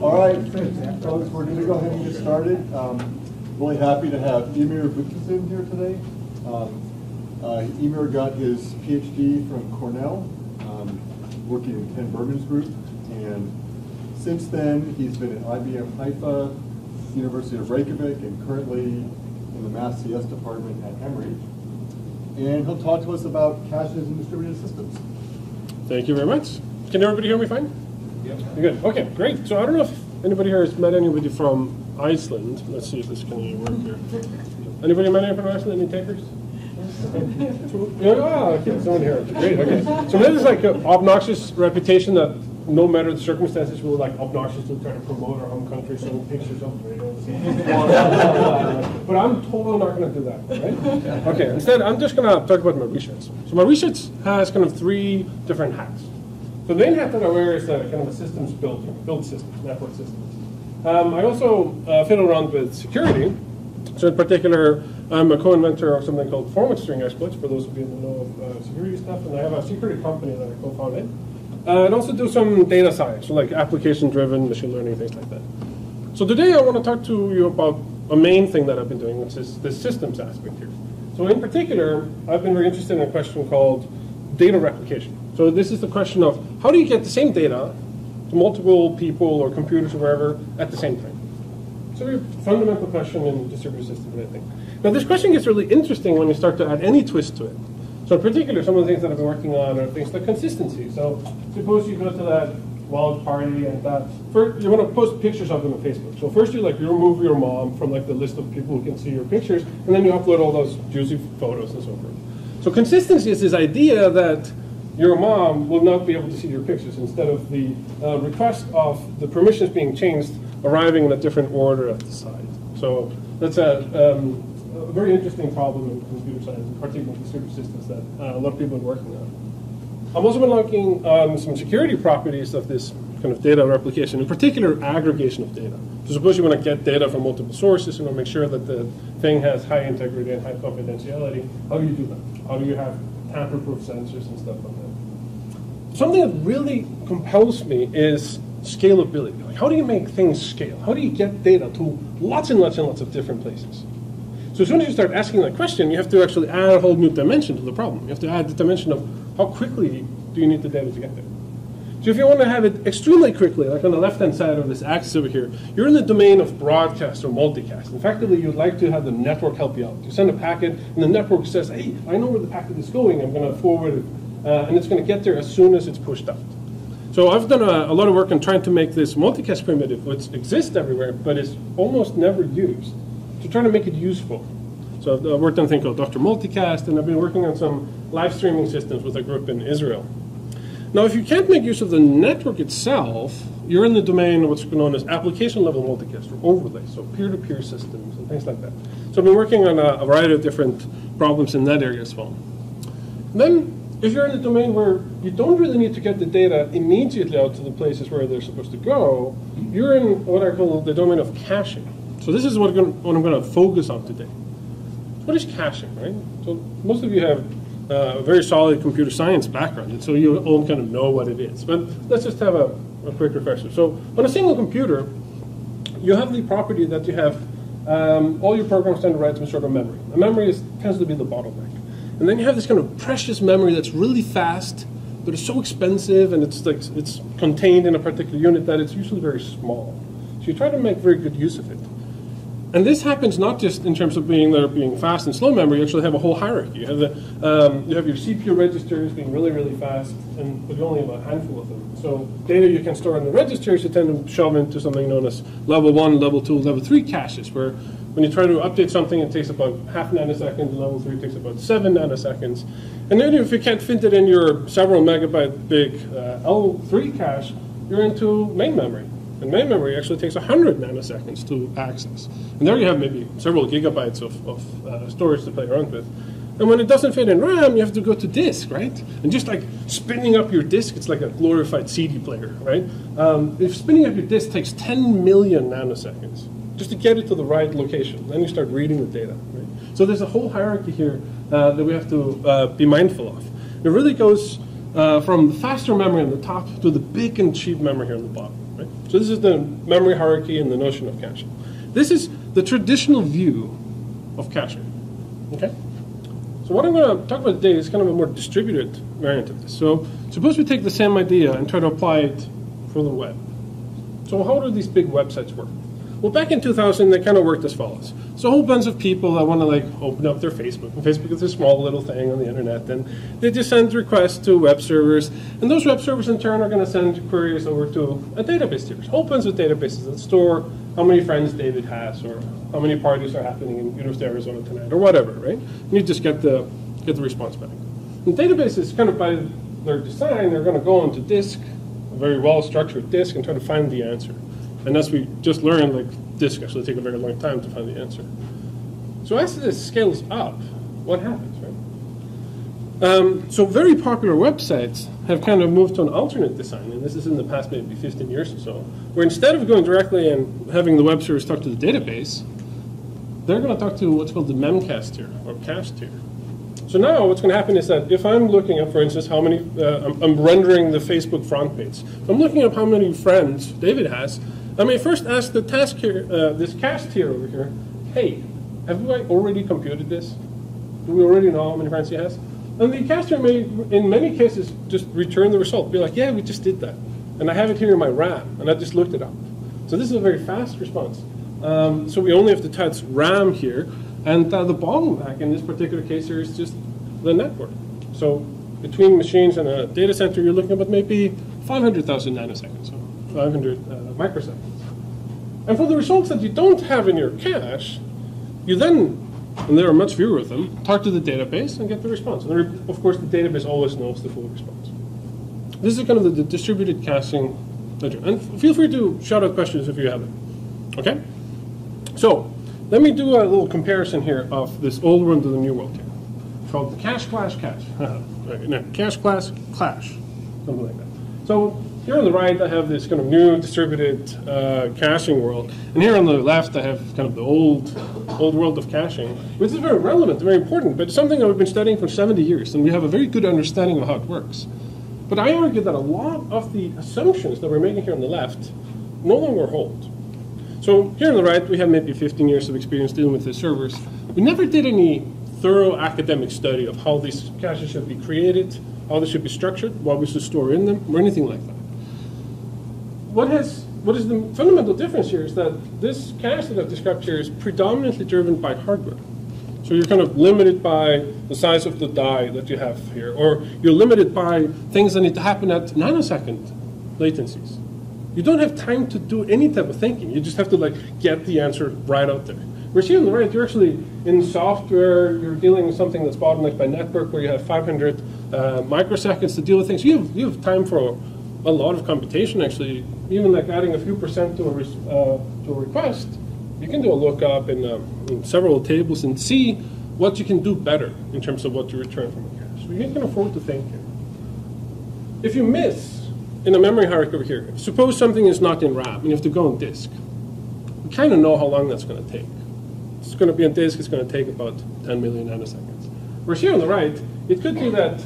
All right, folks, we're going to go ahead and get started. Um, really happy to have Ymir Vigfusson here today. Um, uh, Ymir got his PhD from Cornell, um, working in Ken Birman's group, and since then he's been at IBM Haifa, University of Reykjavik, and currently in the Math CS department at Emory. And he'll talk to us about caches and distributed systems. Thank you very much. Can everybody hear me fine? Yep. You're good. Okay, great. So I don't know if anybody here has met anybody from Iceland. Let's see if this can work here. Anybody anybody from Any takers? yeah, oh, okay, someone here. Great, okay. So there's like an obnoxious reputation that no matter the circumstances, we're like obnoxiously trying to promote our home country, so pictures of But I'm totally not going to do that, right? Okay, instead, I'm just going to talk about my research. So my research has kind of three different hats. So the main hat that I wear is kind of a systems builder, build systems, network systems. Um, I also uh, fiddle around with security. So in particular, I'm a co-inventor of something called format string exploits, for those of you who know of uh, security stuff, and I have a security company that I co-founded. Uh, and also do some data science, so like application-driven machine learning, things like that. So today I want to talk to you about a main thing that I've been doing, which is the systems aspect here. So in particular, I've been very interested in a question called data replication. So this is the question of how do you get the same data to multiple people or computers or wherever at the same time? It's a very fundamental question in distributed systems, I think. Now this question gets really interesting when you start to add any twist to it. So in particular, some of the things that I've been working on are things like consistency. So suppose you go to that wild party and that first you want to post pictures of them on Facebook. So first you like you remove your mom from like the list of people who can see your pictures, and then you upload all those juicy photos and so forth. So consistency is this idea that your mom will not be able to see your pictures instead of the uh, request of the permissions being changed arriving in a different order at the side. So that's a, um, a very interesting problem in computer science, particularly distributed systems that uh, a lot of people are working on. I've also been looking on some security properties of this kind of data replication, in particular aggregation of data. So suppose you want to get data from multiple sources, you want to make sure that the thing has high integrity and high confidentiality. How do you do that? How do you have tamper-proof sensors and stuff like that? Something that really compels me is scalability. Like how do you make things scale? How do you get data to lots and lots and lots of different places? So as soon as you start asking that question, you have to actually add a whole new dimension to the problem. You have to add the dimension of how quickly do you need the data to get there. So if you want to have it extremely quickly, like on the left-hand side of this axis over here, you're in the domain of broadcast or multicast. Effectively, you'd like to have the network help you out. You send a packet, and the network says, hey, I know where the packet is going. I'm going to forward it, uh, and it's going to get there as soon as it's pushed out. So I've done a, a, lot of work on trying to make this multicast primitive, which exists everywhere, but is almost never used, to try to make it useful. So I've worked on a thing called Dr. Multicast, and I've been working on some live streaming systems with a group in Israel. Now, if you can't make use of the network itself, you're in the domain of what's known as application level multicast or overlays, so peer-to-peer systems and things like that. So I've been working on a, a variety of different problems in that area as well. Then if you're in the domain where you don't really need to get the data immediately out to the places where they're supposed to go, you're in what I call the domain of caching. So this is what, what I'm going to focus on today. What is caching, right? So most of you have uh, a very solid computer science background, and so you all kind of know what it is. But let's just have a, a quick refresher. So on a single computer, you have the property that you have um, all your programs tend to write some sort of memory. The memory is, tends to be the bottleneck. And then you have this kind of precious memory that's really fast, but it's so expensive and it's like it's contained in a particular unit that it's usually very small. So you try to make very good use of it. And this happens not just in terms of being there being fast and slow memory. You actually have a whole hierarchy. You have the um, you have your CPU registers being really really fast, and but you only have a handful of them. So data you can store in the registers, you tend to shove into something known as level one, level two, level three caches, where when you try to update something, it takes about half nanosecond. Level three takes about seven nanoseconds. And then if you can't fit it in your several megabyte big uh, L3 cache, you're into main memory. And main memory actually takes 100 nanoseconds to access. And there you have maybe several gigabytes of, of uh, storage to play around with. And when it doesn't fit in RAM, you have to go to disk, right? And just like spinning up your disk, it's like a glorified CD player, right? Um, if spinning up your disk takes 10 million nanoseconds just to get it to the right location, then you start reading the data, right? So there's a whole hierarchy here uh, that we have to uh, be mindful of. It really goes uh, from the faster memory on the top to the big and cheap memory here on the bottom. Right? So this is the memory hierarchy and the notion of caching. This is the traditional view of caching. Okay? So what I'm going to talk about today is kind of a more distributed variant of this. So suppose we take the same idea and try to apply it for the web. So how do these big websites work? Well, back in 2000, they kind of worked as follows. So a whole bunch of people that want to like open up their Facebook. And Facebook is a small little thing on the internet, and they just send requests to web servers, and those web servers in turn are going to send queries over to a database tier. Whole bunch of databases that store how many friends David has, or how many parties are happening in University of Arizona tonight, or whatever, right? And you just get the get the response back. And databases, kind of by their design, they're going to go into disk, a very well structured disk, and try to find the answer. And as we just learned, like disk actually take a very long time to find the answer. So as this scales up, what happens, right? Um, so very popular websites have kind of moved to an alternate design, and this is in the past maybe 15 years or so, where instead of going directly and having the web service talk to the database, they're going to talk to what's called the memcached tier or cache tier. So now what's going to happen is that if I'm looking up, for instance, how many, uh, I'm, I'm rendering the Facebook front page. If I'm looking up how many friends David has, I may first ask the task here, uh, this cache here over here, hey, have we already computed this? Do we already know how many friends he has? And the caster may, in many cases, just return the result. Be like, yeah, we just did that. And I have it here in my RAM, and I just looked it up. So this is a very fast response. Um, so we only have to touch RAM here, and uh, the bottleneck in this particular case here is just the network. So between machines and a data center, you're looking at maybe 500,000 nanoseconds, 500 uh, microseconds. And for the results that you don't have in your cache, you then, and there are much fewer of them, talk to the database and get the response. And of course, the database always knows the full response. This is kind of the, the distributed caching ledger. And feel free to shout out questions if you have it. Okay? So, let me do a little comparison here of this old world to the new world here. It's called the cache clash cache. right, no, cache clash clash. Something like that. So here on the right, I have this kind of new distributed uh, caching world, and here on the left, I have kind of the old, old world of caching, which is very relevant, very important, but it's something that we've been studying for 70 years, and we have a very good understanding of how it works. But I argue that a lot of the assumptions that we're making here on the left no longer hold. So here on the right, we have maybe 15 years of experience dealing with the servers. We never did any thorough academic study of how these caches should be created, how they should be structured, what we should store in them, or anything like that what has what is the fundamental difference here is that this cache that I've described here is predominantly driven by hardware. So you're kind of limited by the size of the die that you have here, or you're limited by things that need to happen at nanosecond latencies. You don't have time to do any type of thinking. You just have to like get the answer right out there. Whereas here on the right, you're actually in software, you're dealing with something that's bottlenecked by network where you have 500 uh, microseconds to deal with things. You have, you have time for a lot of computation actually. Even like adding a few percent to a, uh, to a request, you can do a lookup in, um, in, several tables and see what you can do better in terms of what you return from a cache. So you can afford to think here. If you miss in a memory hierarchy over here, suppose something is not in RAM and you have to go on disk, we kind of know how long that's going to take. It's going to be on disk, it's going to take about 10 million nanoseconds. Whereas here on the right, it could be that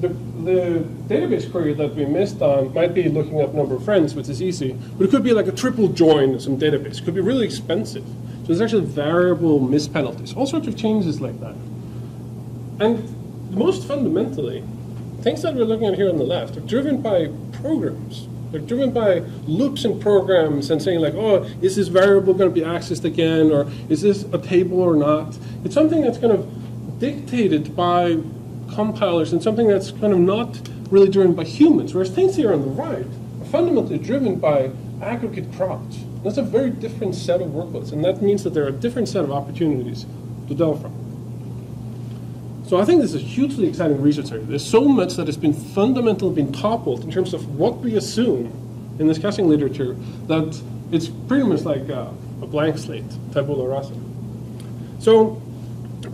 the, the database query that we missed on might be looking up number of friends, which is easy, but it could be like a triple join of some database. It could be really expensive. So there's actually variable miss penalties, all sorts of changes like that. And most fundamentally, things that we're looking at here on the left are driven by programs. They're driven by loops and programs and saying like, oh, is this variable going to be accessed again, or is this a table or not? It's something that's kind of dictated by compilers and something that's kind of not really driven by humans, whereas things here on the right are fundamentally driven by aggregate crowds. That's a very different set of workloads, and that means that there are a different set of opportunities to delve from. So I think this is a hugely exciting research area. There's so much that has been fundamentally been toppled in terms of what we assume in this caching literature that it's pretty much like a, a blank slate, tabula rasa. So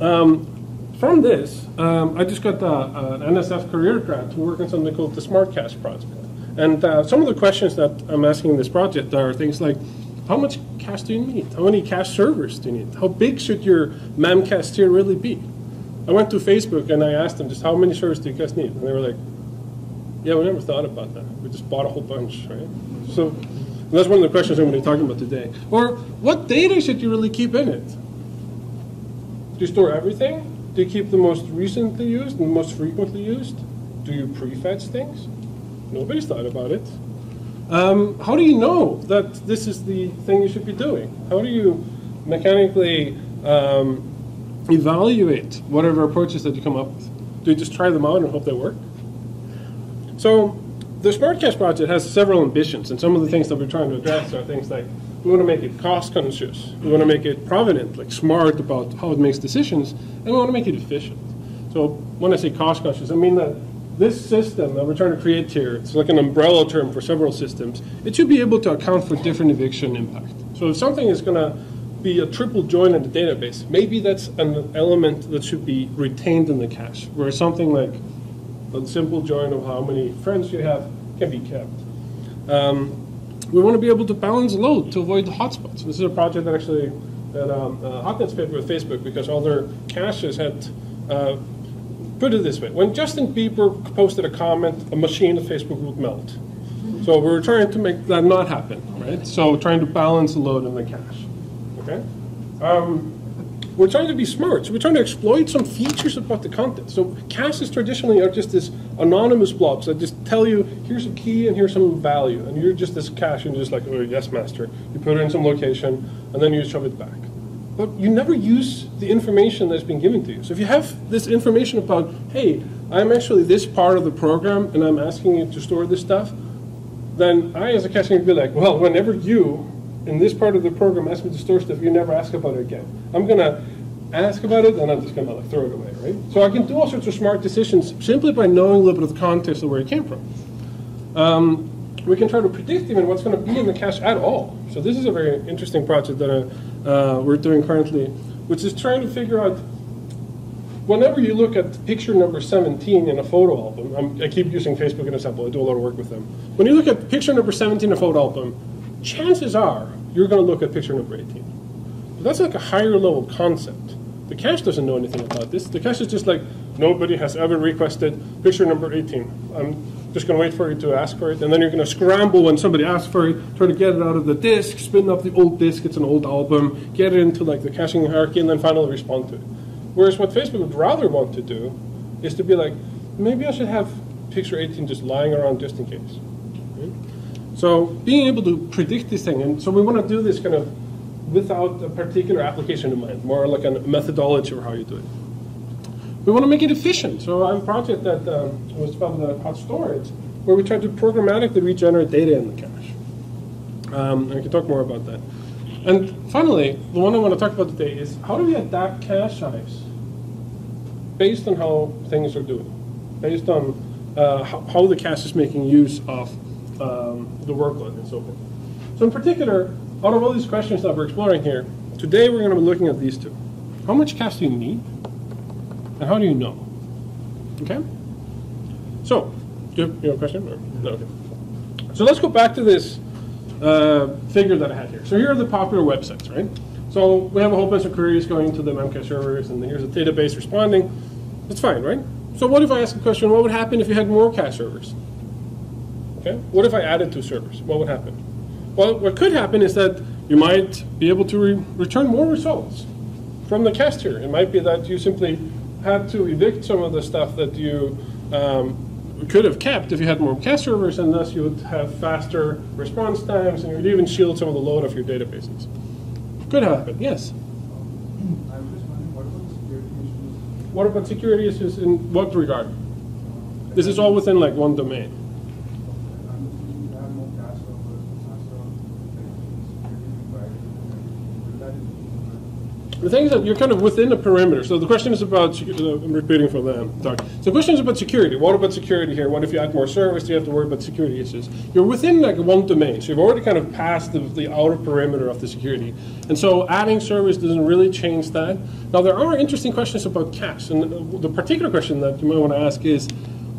um, from this, um, I just got uh, an NSF career grant to work on something called the Smart Cache project. And uh, some of the questions that I'm asking in this project are things like, how much cache do you need? How many cache servers do you need? How big should your Memcached tier really be? I went to Facebook and I asked them just how many servers do you guys need? And they were like, yeah, we never thought about that. We just bought a whole bunch, right? So that's one of the questions I'm going to be talking about today. Or what data should you really keep in it? Do you store everything? Do you keep the most recently used and the most frequently used? Do you prefetch things? Nobody's thought about it. Um, how do you know that this is the thing you should be doing? How do you mechanically um, evaluate whatever approaches that you come up with? Do you just try them out and hope they work? So the Smart Cache project has several ambitions, and some of the things that we're trying to address are things like we want to make it cost conscious, we want to make it provenant, like smart about how it makes decisions, and we want to make it efficient. So when I say cost conscious, I mean that this system that we're trying to create here, it's like an umbrella term for several systems, it should be able to account for different eviction impact. So if something is going to be a triple join in the database, maybe that's an element that should be retained in the cache, where something like a simple join of how many friends you have can be kept. Um, we want to be able to balance load to avoid the hotspots. This is a project that actually that um, uh, HotNets paid with Facebook because all their caches had uh, put it this way: when Justin Bieber posted a comment, a machine of Facebook would melt. So we were trying to make that not happen, right? So trying to balance the load in the cache. Okay. Um, we're trying to be smart. So we're trying to exploit some features about the content. So caches traditionally are just this anonymous blobs that just tell you here's a key and here's some value, and you're just this cache and you're just like, oh yes, master. You put it in some location and then you shove it back. But you never use the information that's been given to you. So if you have this information about, hey, I'm actually this part of the program and I'm asking you to store this stuff, then I as a cacher can be like, well, whenever you in this part of the program ask me to store stuff, you never ask about it again. I'm gonna ask about it and I'm just gonna like throw it away, right? So I can do all sorts of smart decisions simply by knowing a little bit of the context of where it came from. Um, we can try to predict even what's going to be in the cache at all. So this is a very interesting project that uh, we're doing currently, which is trying to figure out whenever you look at picture number 17 in a photo album, I'm, i keep using Facebook as an example, I do a lot of work with them. When you look at picture number 17 in a photo album, chances are you're going to look at picture number 18. But that's like a higher level concept. The cache doesn't know anything about this. The cache is just like, nobody has ever requested picture number 18. I'm just going to wait for you to ask for it, and then you're going to scramble when somebody asks for it, try to get it out of the disk, spin up the old disk, it's an old album, get it into like the caching hierarchy, and then finally respond to it. Whereas what Facebook would rather want to do is to be like, maybe I should have picture 18 just lying around just in case. So being able to predict this thing, and so we want to do this kind of without a particular application in mind, more like a methodology for how you do it. We want to make it efficient. So I have a project that um, was developed at HotStorage, where we try to programmatically regenerate data in the cache. Um, and we can talk more about that. And finally, the one I want to talk about today is how do we adapt cache size based on how things are doing, based on uh, how, how the cache is making use of um, the workload and so forth. So in particular, out of all these questions that we're exploring here, today we're going to be looking at these two. How much cache do you need? And how do you know? Okay? So, do you have, you have a question? Or? No, okay. So let's go back to this uh, figure that I had here. So here are the popular websites, right? So we have a whole bunch of queries going to the Memcache servers, and then here's a database responding. It's fine, right? So what if I ask a question, what would happen if you had more cache servers? Okay? What if I added two servers? What would happen? Well, what could happen is that you might be able to re return more results from the cache here. It might be that you simply had to evict some of the stuff that you um, could have kept if you had more cache servers, and thus you would have faster response times, and you would even shield some of the load of your databases. Could happen, yes. I'm just wondering what about security issues in what regard? This is all within like one domain. The thing is that you're kind of within a perimeter. So the question is about, I'm repeating for them, Doug. So the question is about security. What about security here? What if you add more service? Do you have to worry about security issues? You're within like one domain. So you've already kind of passed the, the outer perimeter of the security. And so adding service doesn't really change that. Now there are interesting questions about cache. And the particular question that you might want to ask is,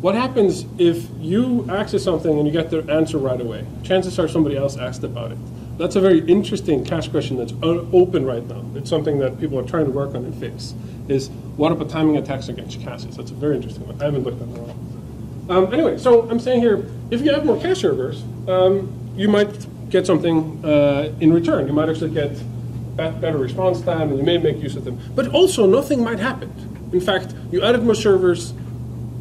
what happens if you access something and you get the answer right away? Chances are somebody else asked about it. That's a very interesting cache question that's open right now. It's something that people are trying to work on and fix. Is what about timing attacks against caches? That's a very interesting one. I haven't looked at that at all. Um, anyway, so I'm saying here, if you have more cache servers, um, you might get something uh, in return. You might actually get better response time, and you may make use of them. But also, nothing might happen. In fact, you added more servers,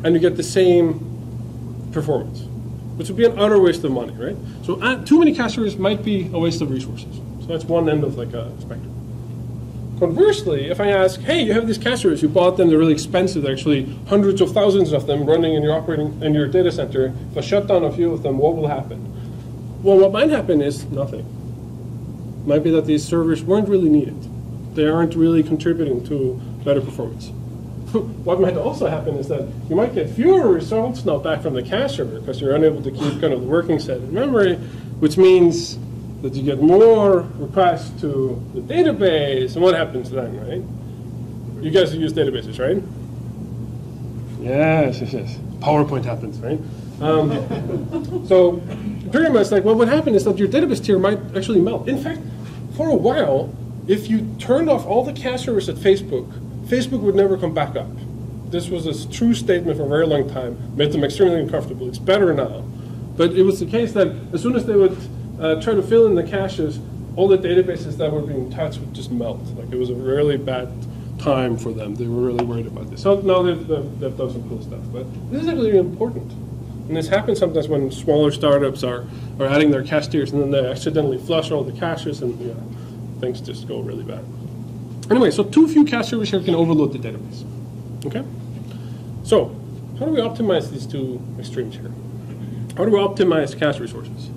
and you get the same performance, which would be an utter waste of money, right? So uh, too many cache servers might be a waste of resources. So that's one end of like a spectrum. Conversely, if I ask, hey, you have these cache servers, you bought them, they're really expensive, they're actually hundreds of thousands of them running in your operating in your data center. If I shut down a few of them, what will happen? Well, what might happen is nothing. Might be that these servers weren't really needed. They aren't really contributing to better performance. what might also happen is that you might get fewer results now back from the cache server because you're unable to keep kind of the working set in memory, which means that you get more requests to the database. And what happens then, right? You guys use databases, right? Yes, yes, yes. PowerPoint happens, right? Um, so pretty much like what would happen is that your database tier might actually melt. In fact, for a while, if you turned off all the cache servers at Facebook, Facebook would never come back up. This was a true statement for a very long time, made them extremely uncomfortable. It's better now. But it was the case that as soon as they would uh, try to fill in the caches, all the databases that were being touched would just melt. Like it was a really bad time for them. They were really worried about this. So now they've, they've, they've done some cool stuff. But this is actually important. And this happens sometimes when smaller startups are, are adding their cache tiers and then they accidentally flush all the caches and things just go really bad. Anyway, so too few cache servers here can overload the database. Okay? So, how do we optimize these two extremes here? How do we optimize cache resources?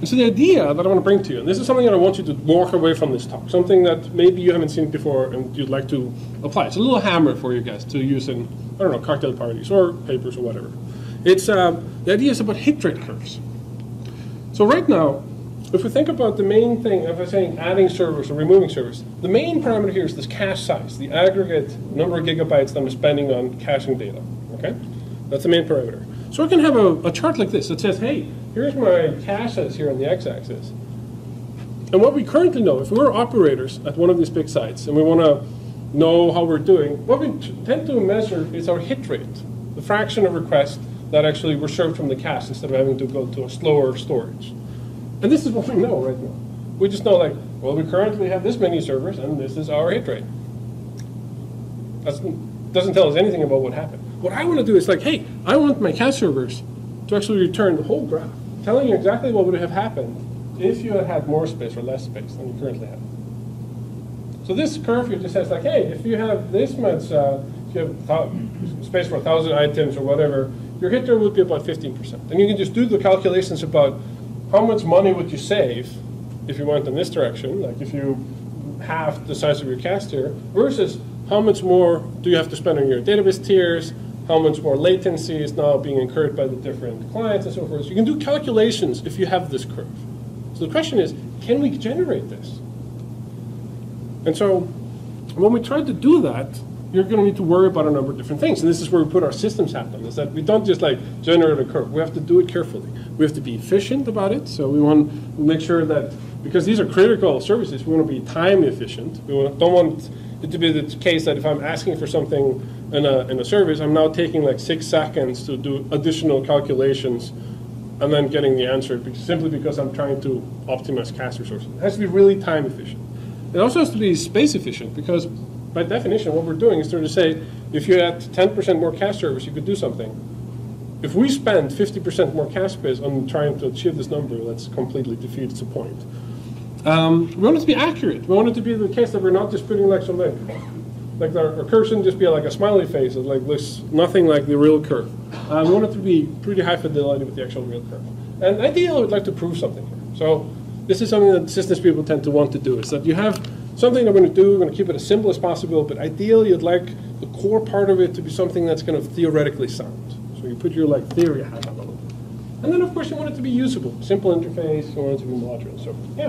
And so the idea that I want to bring to you, and this is something that I want you to walk away from this talk, something that maybe you haven't seen before and you'd like to apply. It's a little hammer for you guys to use in, I don't know, cocktail parties or papers or whatever. It's uh, the idea is about hit rate curves. So right now, if we think about the main thing, if I'm saying adding servers or removing servers, the main parameter here is this cache size, the aggregate number of gigabytes that I'm spending on caching data. Okay, that's the main parameter. So I can have a, a chart like this that says, hey, here's my caches here on the x-axis. And what we currently know, if we're operators at one of these big sites and we want to know how we're doing, what we tend to measure is our hit rate, the fraction of requests that actually were served from the cache instead of having to go to a slower storage. And this is what we know right now. We just know, like, well, we currently have this many servers, and this is our hit rate. That doesn't tell us anything about what happened. What I want to do is like, hey, I want my cache servers to actually return the whole graph, telling you exactly what would have happened if you had had more space or less space than you currently have. So this curve here just says like, hey, if you have this much, uh, if you have space for a thousand items or whatever, your hit rate would be about 15%. And you can just do the calculations about how much money would you save if you went in this direction, like if you half the size of your cache tier, versus how much more do you have to spend on your database tiers, how much more latency is now being incurred by the different clients and so forth. So you can do calculations if you have this curve. So the question is, can we generate this? And so when we tried to do that, you're going to need to worry about a number of different things. And this is where we put our systems hat on, is that we don't just like generate a curve. We have to do it carefully. We have to be efficient about it. So we want to make sure that, because these are critical services, we want to be time efficient. We don't want it to be the case that if I'm asking for something in a, in a service, I'm now taking like six seconds to do additional calculations and then getting the answer because, simply because I'm trying to optimize cache resources. It has to be really time efficient. It also has to be space efficient because, by definition, what we're doing is trying to say if you had 10% more cache service, you could do something. If we spend 50% more cache space on trying to achieve this number, that's completely defeats the point. Um, we want it to be accurate. We want it to be the case that we're not just putting like some like, like our, our curve shouldn't just be like a smiley face. Like looks nothing like the real curve. Uh, we want it to be pretty high fidelity with the actual real curve. And ideally, would like to prove something here. So this is something that systems people tend to want to do: is that you have something we're going to do, we're going to keep it as simple as possible, but ideally you'd like the core part of it to be something that's kind of theoretically sound. So you put your like theory hat on a little bit. And then of course you want it to be usable, simple interface, you want it to be modular. So yeah.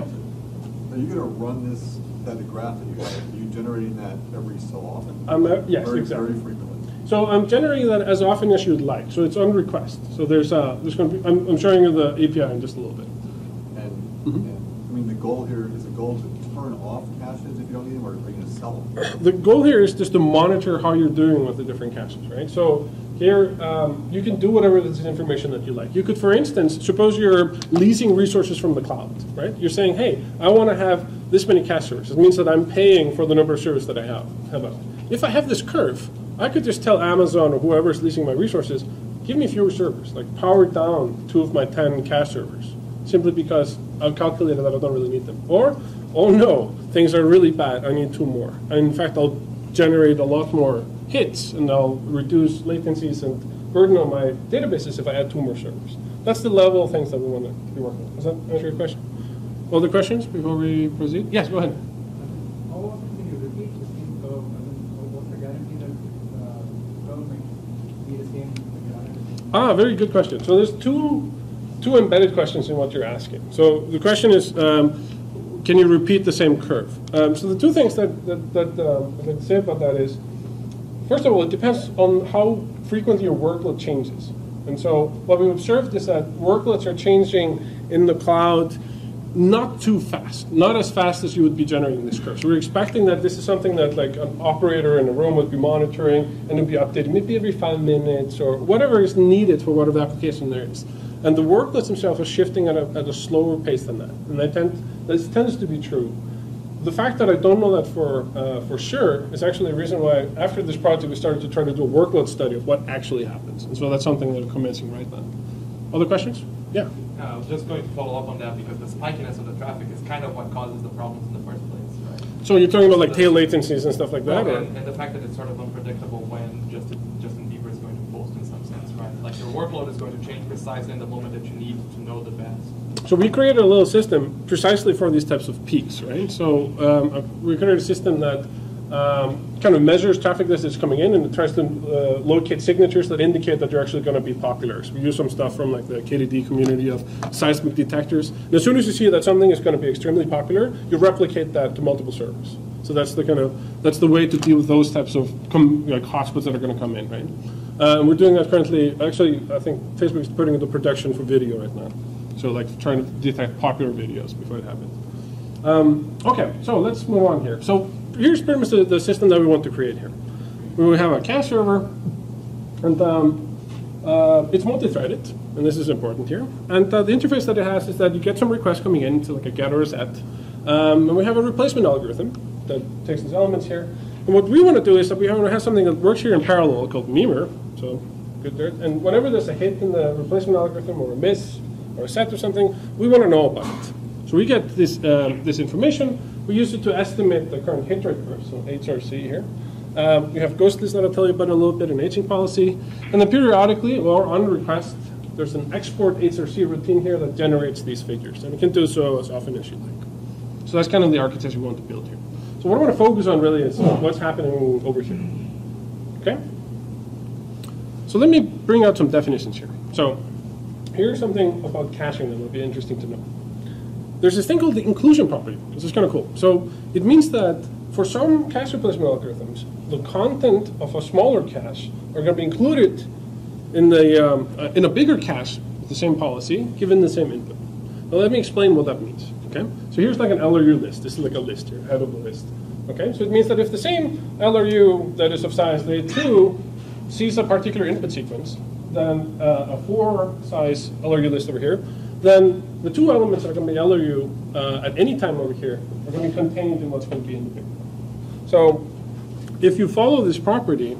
Are you gonna run this, that the graph that you got, are you generating that every so often? Um, uh, yes, Very, exactly. Very frequently. So I'm generating that as often as you'd like. So it's on request. So there's uh, there's going to be I'm, I'm showing you the API in just a little bit. And, Mm-hmm. and, I mean, the goal here, is the goal to turn off caches if you don't need them, or are you gonna The goal here is just to monitor how you're doing with the different caches, right? So here, um, you can do whatever this information that you like. You could, for instance, suppose you're leasing resources from the cloud, right? You're saying, hey, I want to have this many cache servers. It means that I'm paying for the number of servers that I have. How about? If I have this curve, I could just tell Amazon or whoever is leasing my resources, give me fewer servers, like power down two of my 10 cache servers, simply because I've calculated that I don't really need them. Or, oh no, things are really bad, I need two more. And in fact, I'll generate a lot more hits and I'll reduce latencies and burden on my databases if I add two more servers. That's the level of things that we want to be working on. Does that answer your question? Other questions before we proceed? Yes, go ahead. How often can you repeat the same curve? I mean, what's the guarantee that uh, curve might be the same when you run it? Ah, very good question. So there's two, two embedded questions in what you're asking. So the question is, um, can you repeat the same curve? Um, so the two things that, that, that I'd like to say about that is, first of all, it depends on how frequently your workload changes. And so what we observed is that workloads are changing in the cloud not too fast, not as fast as you would be generating this curve. So we're expecting that this is something that like an operator in a room would be monitoring and would be updating maybe every five minutes or whatever is needed for whatever application there is. And the workloads themselves are shifting at a, at a slower pace than that. And tend, this tends to be true. The fact that I don't know that for, uh, for sure is actually the reason why after this project we started to try to do a workload study of what actually happens. And so that's something that I'm commencing right now. Other questions? Yeah. Uh, I was just going to follow up on that because the spikiness of the traffic is kind of what causes the problems in the first place, right? So you're talking about like tail latencies and stuff like that? Well, or- and, and the fact that it's sort of unpredictable when Justin, Justin Bieber is going to post in some sense, right? Like your workload is going to change precisely in the moment that you need to know the best. So we created a little system precisely for these types of peaks, right? So um, uh, we created a system that um, kind of measures traffic that is coming in and it tries to uh, locate signatures that indicate that they're actually going to be popular. So we use some stuff from like the KDD community of seismic detectors. And as soon as you see that something is going to be extremely popular, you replicate that to multiple servers. So that's the kind of that's the way to deal with those types of like hotspots that are going to come in, right? Uh, we're doing that currently. Actually, I think Facebook is putting into production for video right now. So like trying to detect popular videos before it happens. Um, okay, so let's move on here. So here's pretty much the, the system that we want to create here. We have a cache server, and um, uh, it's multi-threaded, and this is important here. And uh, the interface that it has is that you get some requests coming in to like a get or a set, um, and we have a replacement algorithm that takes these elements here. And what we want to do is that we want to have something that works here in parallel called Mimir. So good there. And whenever there's a hit in the replacement algorithm or a miss or a set or something, we want to know about it. So we get this, uh, this information. We use it to estimate the current hit rate curve, so HRC here. Um, we have ghost lists that I'll tell you about in a little bit, an aging policy. And then periodically, or on request, there's an export HRC routine here that generates these figures. And it can do so as often as you like. So that's kind of the architecture we want to build here. So what I want to focus on really is what's happening over here. Okay? So let me bring out some definitions here. So here's something about caching that would be interesting to know. There's this thing called the inclusion property. This is kind of cool. So it means that for some cache replacement algorithms, the content of a smaller cache are going to be included in the um, uh, in a bigger cache with the same policy, given the same input. Now let me explain what that means. Okay, so here's like an LRU list. This is like a list here, head of list. Okay, so it means that if the same LRU that is of size A2 sees a particular input sequence, then uh, a four size LRU list over here, then the two elements that are going to be LRU uh, at any time over here are going to be contained in what's going to be in the big. So if you follow this property,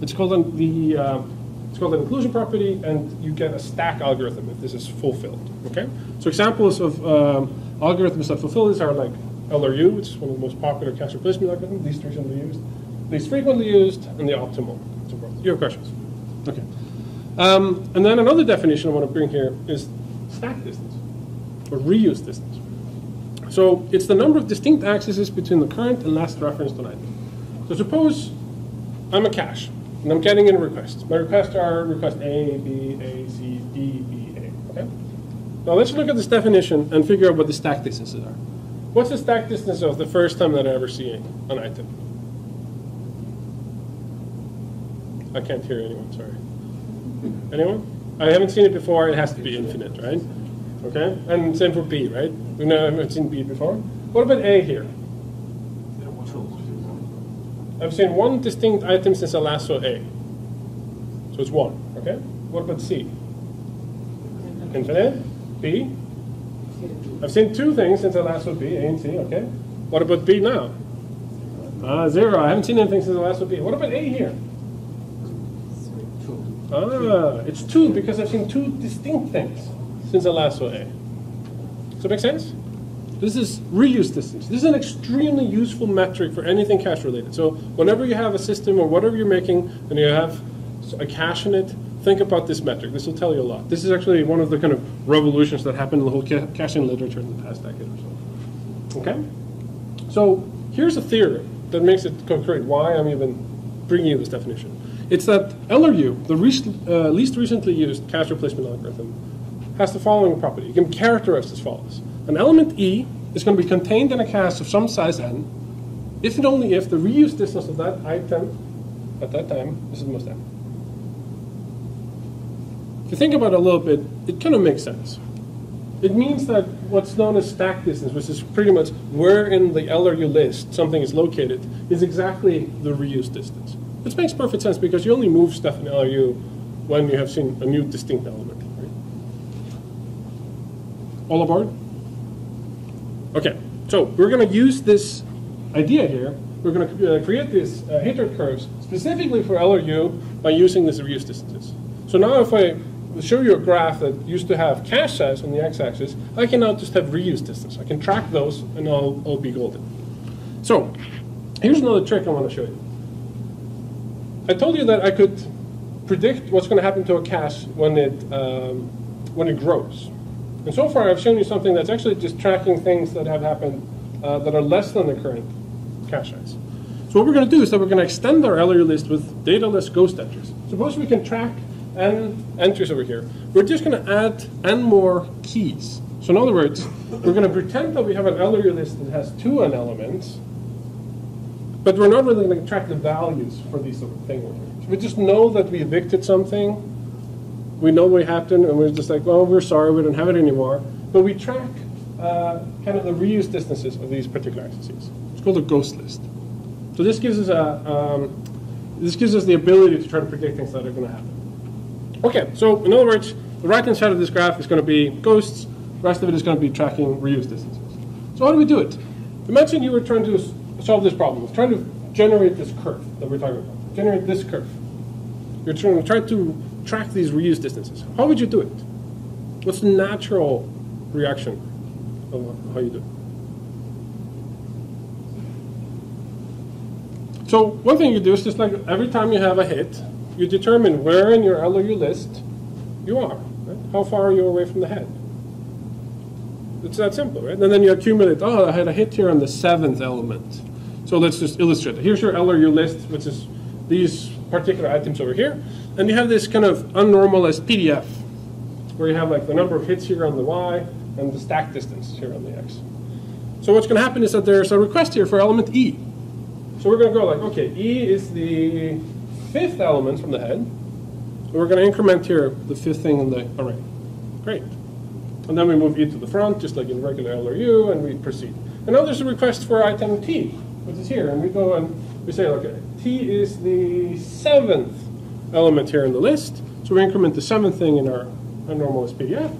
it's called an, the uh, it's called an inclusion property, and you get a stack algorithm if this is fulfilled. Okay, so examples of um, algorithms that fulfill this are like LRU, which is one of the most popular cache replacement algorithms. least recently used, least frequently used, and the optimal. So. You have questions? Okay. Um, and then another definition I want to bring here is stack distance or reuse distance. So it's the number of distinct accesses between the current and last reference to an item. So suppose I'm a cache, and I'm getting in requests. My requests are request A, B, A, C, D, B, A. Okay? Now let's look at this definition and figure out what the stack distances are. What's the stack distance of the first time that I ever see an item? I can't hear anyone, sorry. Anyone? I haven't seen it before, it has to be infinite, right? Okay? And same for B, right? We know I haven't seen B before. What about A here? I've seen one distinct item since I last saw A. So it's one, okay? What about C? Infinite? B? I've seen two things since I last saw B, A and C, okay? What about B now? Ah, zero. I haven't seen anything since I last saw B. What about A here? Ah, it's two because I've seen two distinct things since I last saw A. Does that make sense? This is reuse distance. This is an extremely useful metric for anything cache related. So whenever you have a system or whatever you're making and you have a cache in it, think about this metric. This will tell you a lot. This is actually one of the kind of revolutions that happened in the whole ca- caching literature in the past decade or so. Okay? So here's a theory that makes it concrete why I'm even bringing you this definition. It's that LRU, the rec- uh, least recently used cache replacement algorithm, has the following property. It can be characterized as follows. An element E is going to be contained in a cache of some size n, if and only if the reuse distance of that item at that time is the most n. If you think about it a little bit, it kind of makes sense. It means that what's known as stack distance, which is pretty much where in the LRU list something is located, is exactly the reuse distance. Which makes perfect sense because you only move stuff in LRU when you have seen a new distinct element. Right? All aboard? Okay, so we're going to use this idea here. We're going to uh, create these uh, hit rate curves specifically for LRU by using these reuse distances. So now if I show you a graph that used to have cache size on the x-axis, I can now just have reuse distance. I can track those and I'll, I'll be golden. So here's another trick I want to show you. I told you that I could predict what's going to happen to a cache when it, um, when it grows. And so far I've shown you something that's actually just tracking things that have happened uh, that are less than the current cache size. So what we're going to do is that we're going to extend our LRU list with dataless ghost entries. Suppose we can track n entries over here. We're just going to add n more keys. So in other words, we're going to pretend that we have an LRU list that has two n elements, but we're not really going to track the values for these sort of things. So we just know that we evicted something, we know what happened, and we're just like, well, we're sorry, we don't have it anymore. But we track uh, kind of the reuse distances of these particular accesses. It's called a ghost list. So this gives us a um, this gives us the ability to try to predict things that are going to happen. Okay, so in other words, the right-hand side of this graph is going to be ghosts. The rest of it is going to be tracking reuse distances. So how do we do it? Imagine you were trying to solve this problem. Trying to generate this curve that we're talking about. Generate this curve. You're trying to try to track these reuse distances. How would you do it? What's the natural reaction of how you do it? So one thing you do is just like every time you have a hit, you determine where in your LRU list you are. Right? How far are you away from the head? It's that simple, right? And then you accumulate, oh, I had a hit here on the seventh element. So let's just illustrate it. Here's your LRU list, which is these particular items over here. And you have this kind of unnormalized PDF, where you have like the number of hits here on the Y and the stack distance here on the X. So what's going to happen is that there's a request here for element E. So we're going to go like, okay, E is the fifth element from the head. We're going to increment here the fifth thing in the array. Great. And then we move E to the front, just like in regular LRU, and we proceed. And now there's a request for item T, which is here. And we go and we say, okay, T is the seventh element here in the list. So we increment the seventh thing in our, our normalist PDF,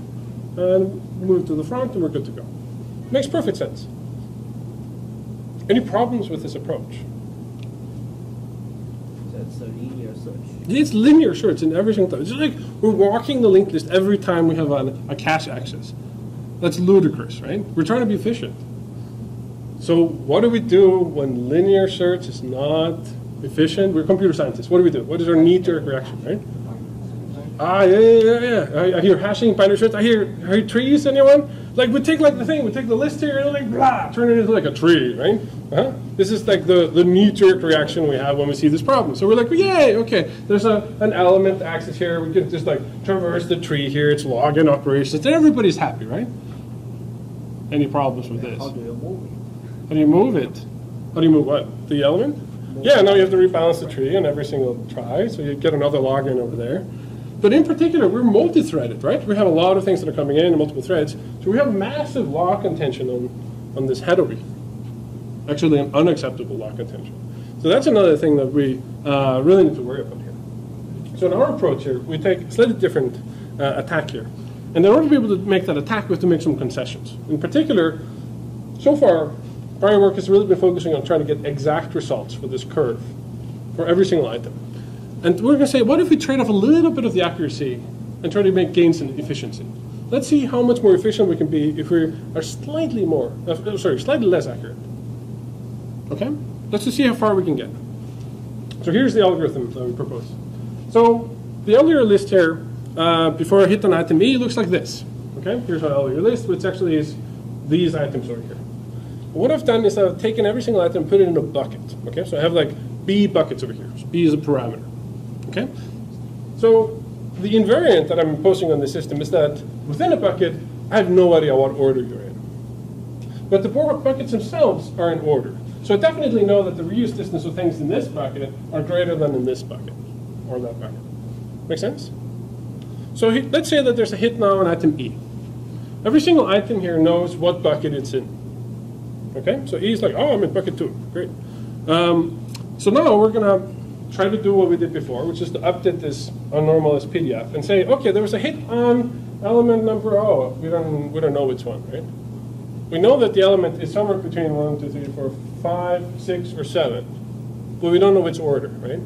and move to the front, and we're good to go. Makes perfect sense. Any problems with this approach? Linear search. It's linear search in every single time. It's just like we're walking the linked list every time we have a, a cache access. That's ludicrous, right? We're trying to be efficient. So what do we do when linear search is not efficient? We're computer scientists. What do we do? What is our knee-jerk reaction, right? Ah, yeah, yeah, yeah. yeah. I, I hear hashing, binary search. I hear, I hear trees. Anyone? Like we take like the thing, we take the list here and like blah, turn it into like a tree, right? Uh-huh. This is like the, the knee-jerk reaction we have when we see this problem. So we're like, yay, okay, there's a, an element axis here. We can just like traverse the tree here. It's log login operations, and everybody's happy, right? Any problems with this? How do you move it? How do you move it? How do you move what? The element? Yeah, now you have to rebalance the tree on every single try, so you get another log login over there. But in particular, we're multi-threaded, right? We have a lot of things that are coming in multiple threads, so we have massive lock contention on, on this head over here. Actually, an unacceptable lock contention. So that's another thing that we uh, really need to worry about here. So in our approach here, we take a slightly different uh, attack here. And in order to be able to make that attack, we have to make some concessions. In particular, so far, our work has really been focusing on trying to get exact results for this curve for every single item. And we're going to say, what if we trade off a little bit of the accuracy and try to make gains in efficiency? Let's see how much more efficient we can be if we are slightly more, uh, sorry, slightly less accurate. Okay? Let's just see how far we can get. So here's the algorithm that we propose. So the earlier list here, uh, before I hit on item E, looks like this. Okay? Here's our earlier list, which actually is these items over here. What I've done is I've taken every single item and put it in a bucket. Okay, so I have like B buckets over here. So B is a parameter. Okay, so the invariant that I'm imposing on the system is that within a bucket, I have no idea what order you're in. But the buckets themselves are in order. So I definitely know that the reuse distance of things in this bucket are greater than in this bucket or that bucket. Make sense? So let's say that there's a hit now on item E. Every single item here knows what bucket it's in. Okay, so E is like, oh, I'm in bucket two. Great. Um, so now we're going to try to do what we did before, which is to update this unnormalized PDF and say, okay, there was a hit on element number O. We don't, we don't know which one, right? We know that the element is somewhere between one, two, three, four, five, six, or seven, but we don't know which order, right?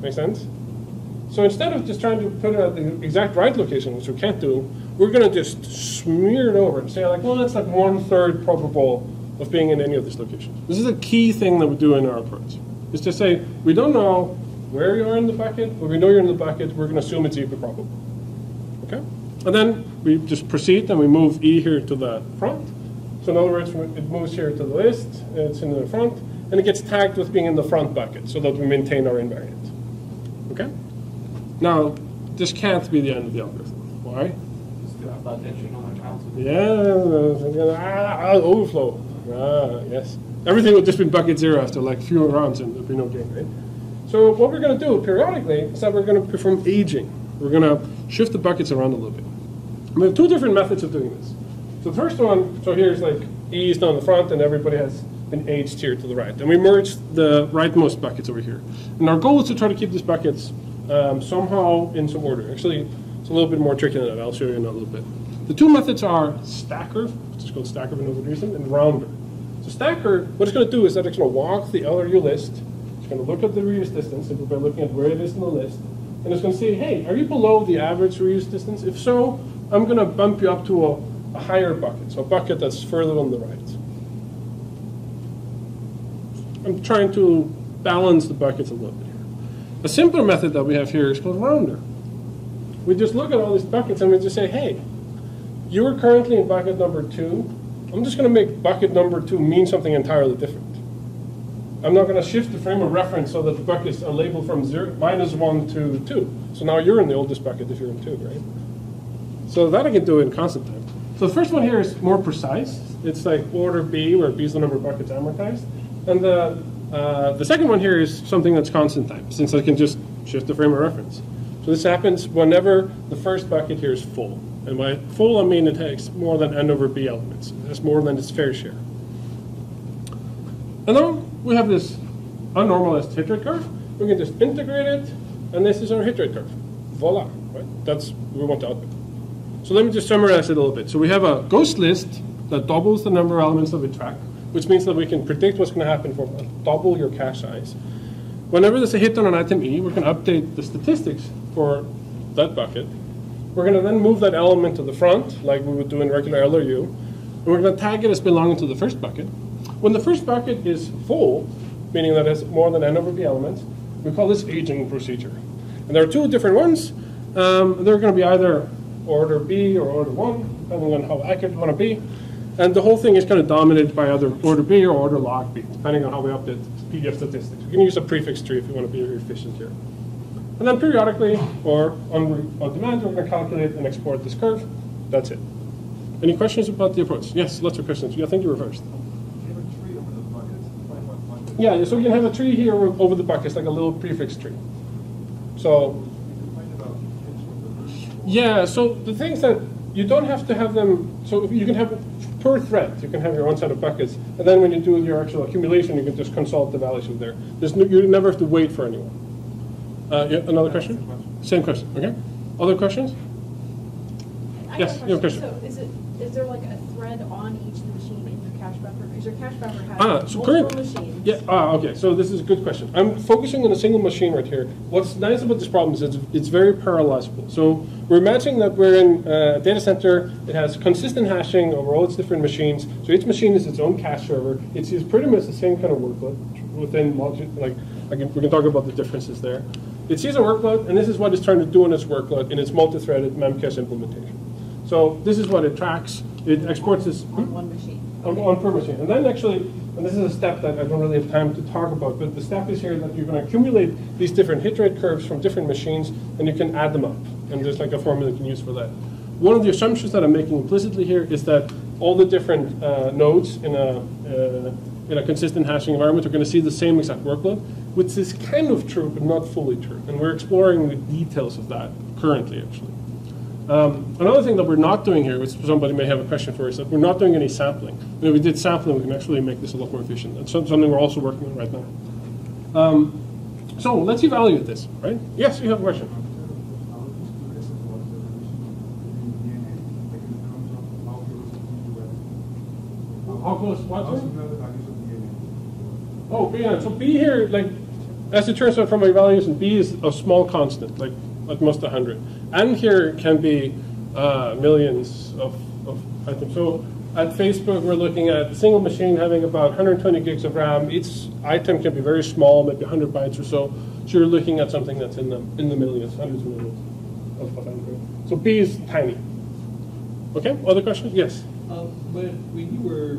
Make sense? So instead of just trying to put it at the exact right location, which we can't do, we're going to just smear it over and say like, well, that's like one third probable of being in any of these locations. This is a key thing that we do in our approach. Is to say we don't know where you are in the bucket, but we know you're in the bucket. We're going to assume it's equal probable. Okay, and then we just proceed and we move E here to the front. So in other words, it moves here to the list. It's in the front, and it gets tagged with being in the front bucket, so that we maintain our invariant. Okay. Now, this can't be the end of the algorithm. Why? Still have that tension on. Yeah, ah, overflow. Ah, yes. Everything would just be bucket zero after like few rounds and there'd be no gain, right? So what we're going to do periodically is that we're going to perform aging. We're going to shift the buckets around a little bit. We have two different methods of doing this. So the first one, so here's like E is down the front and everybody has been aged here to the right. And we merge the rightmost buckets over here. And our goal is to try to keep these buckets um, somehow in some order. Actually, it's a little bit more tricky than that. I'll show you in a little bit. The two methods are stacker, which is called stacker for no good reason, and rounder. Stacker, what it's going to do is that it's going to walk the LRU list. It's going to look at the reuse distance simply by looking at where it is in the list. And it's going to say, hey, are you below the average reuse distance? If so, I'm going to bump you up to a, a higher bucket, so a bucket that's further on the right. I'm trying to balance the buckets a little bit here. A simpler method that we have here is called rounder. We just look at all these buckets and we just say, hey, you are currently in bucket number two. I'm just going to make bucket number two mean something entirely different. I'm not going to shift the frame of reference so that the buckets are labeled from zero, minus one to two. So now you're in the oldest bucket if you're in two, right? So that I can do in constant time. So the first one here is more precise. It's like order B, where B is the number of buckets amortized. And the, uh, the second one here is something that's constant time, since I can just shift the frame of reference. So this happens whenever the first bucket here is full. And by full, I mean it takes more than n over b elements. That's more than its fair share. And then we have this unnormalized hit rate curve. We can just integrate it, and this is our hit rate curve. Voila, right? That's we want to output. So let me just summarize it a little bit. So we have a ghost list that doubles the number of elements that we track, which means that we can predict what's going to happen for double your cache size. Whenever there's a hit on an item E, we can update the statistics for that bucket. We're going to then move that element to the front, like we would do in regular LRU, and we're going to tag it as belonging to the first bucket. When the first bucket is full, meaning that it has more than n over b elements, we call this aging procedure. And there are two different ones. Um, they're going to be either order B or order 1. depending on how accurate you want to be. And the whole thing is kind of dominated by either order B or order log B, depending on how we update PDF statistics. We can use a prefix tree if you want to be efficient here. And then periodically, or on, on demand, we're going to calculate and export this curve. That's it. Any questions about the approach? Yes, lots of questions. Yeah, I think you were first. Yeah, so we can have a tree here over the buckets, like a little prefix tree. So, yeah, so the things that you don't have to have them, so you can have per thread, you can have your own set of buckets, and then when you do your actual accumulation, you can just consult the values from there. There's no, you never have to wait for anyone. Uh, yeah, another question? Same question, okay. Other questions? I Yes, you have a question. So is it, is there like a thread on each machine in your cache buffer? Because your cache buffer Ah, has so multiple machines. yeah, ah, okay, so this is a good question. I'm focusing on a single machine right here. What's nice about this problem is it's, it's very parallelizable. So we're imagining that we're in uh, a data center, it has consistent hashing over all its different machines. So each machine is its own cache server. It's, pretty much the same kind of workload within, like, I can, we can talk about the differences there. It sees a workload, and this is what it's trying to do in its workload in its multi-threaded Memcache implementation. So this is what it tracks. It exports this. hmm? On one machine. on, on per machine. And then actually, and this is a step that I don't really have time to talk about, but the step is here that you're going to accumulate these different hit rate curves from different machines, and you can add them up. And there's like a formula you can use for that. One of the assumptions that I'm making implicitly here is that all the different uh, nodes in a, uh, in a consistent hashing environment are going to see the same exact workload, which is kind of true, but not fully true. And we're exploring the details of that currently, actually. Um, another thing that we're not doing here, which somebody may have a question for, is that we're not doing any sampling. And if we did sampling, we can actually make this a lot more efficient. That's something we're also working on right now. Um, so let's evaluate this, right? Yes, you have a question. I was just curious as what is the relation between DNA, like in terms of how close to the How close, what, How sorry? similar the values of DNA. Oh, yeah. So B here, like, as it turns out from my evaluation, B is a small constant, like at most 100. N here can be uh, millions of, of items. So at Facebook, we're looking at a single machine having about 120 gigs of RAM. Each item can be very small, maybe 100 bytes or so. So you're looking at something that's in the, in the millions, hundreds of millions of. So B is tiny. Okay, other questions? Yes. Um, when, when you were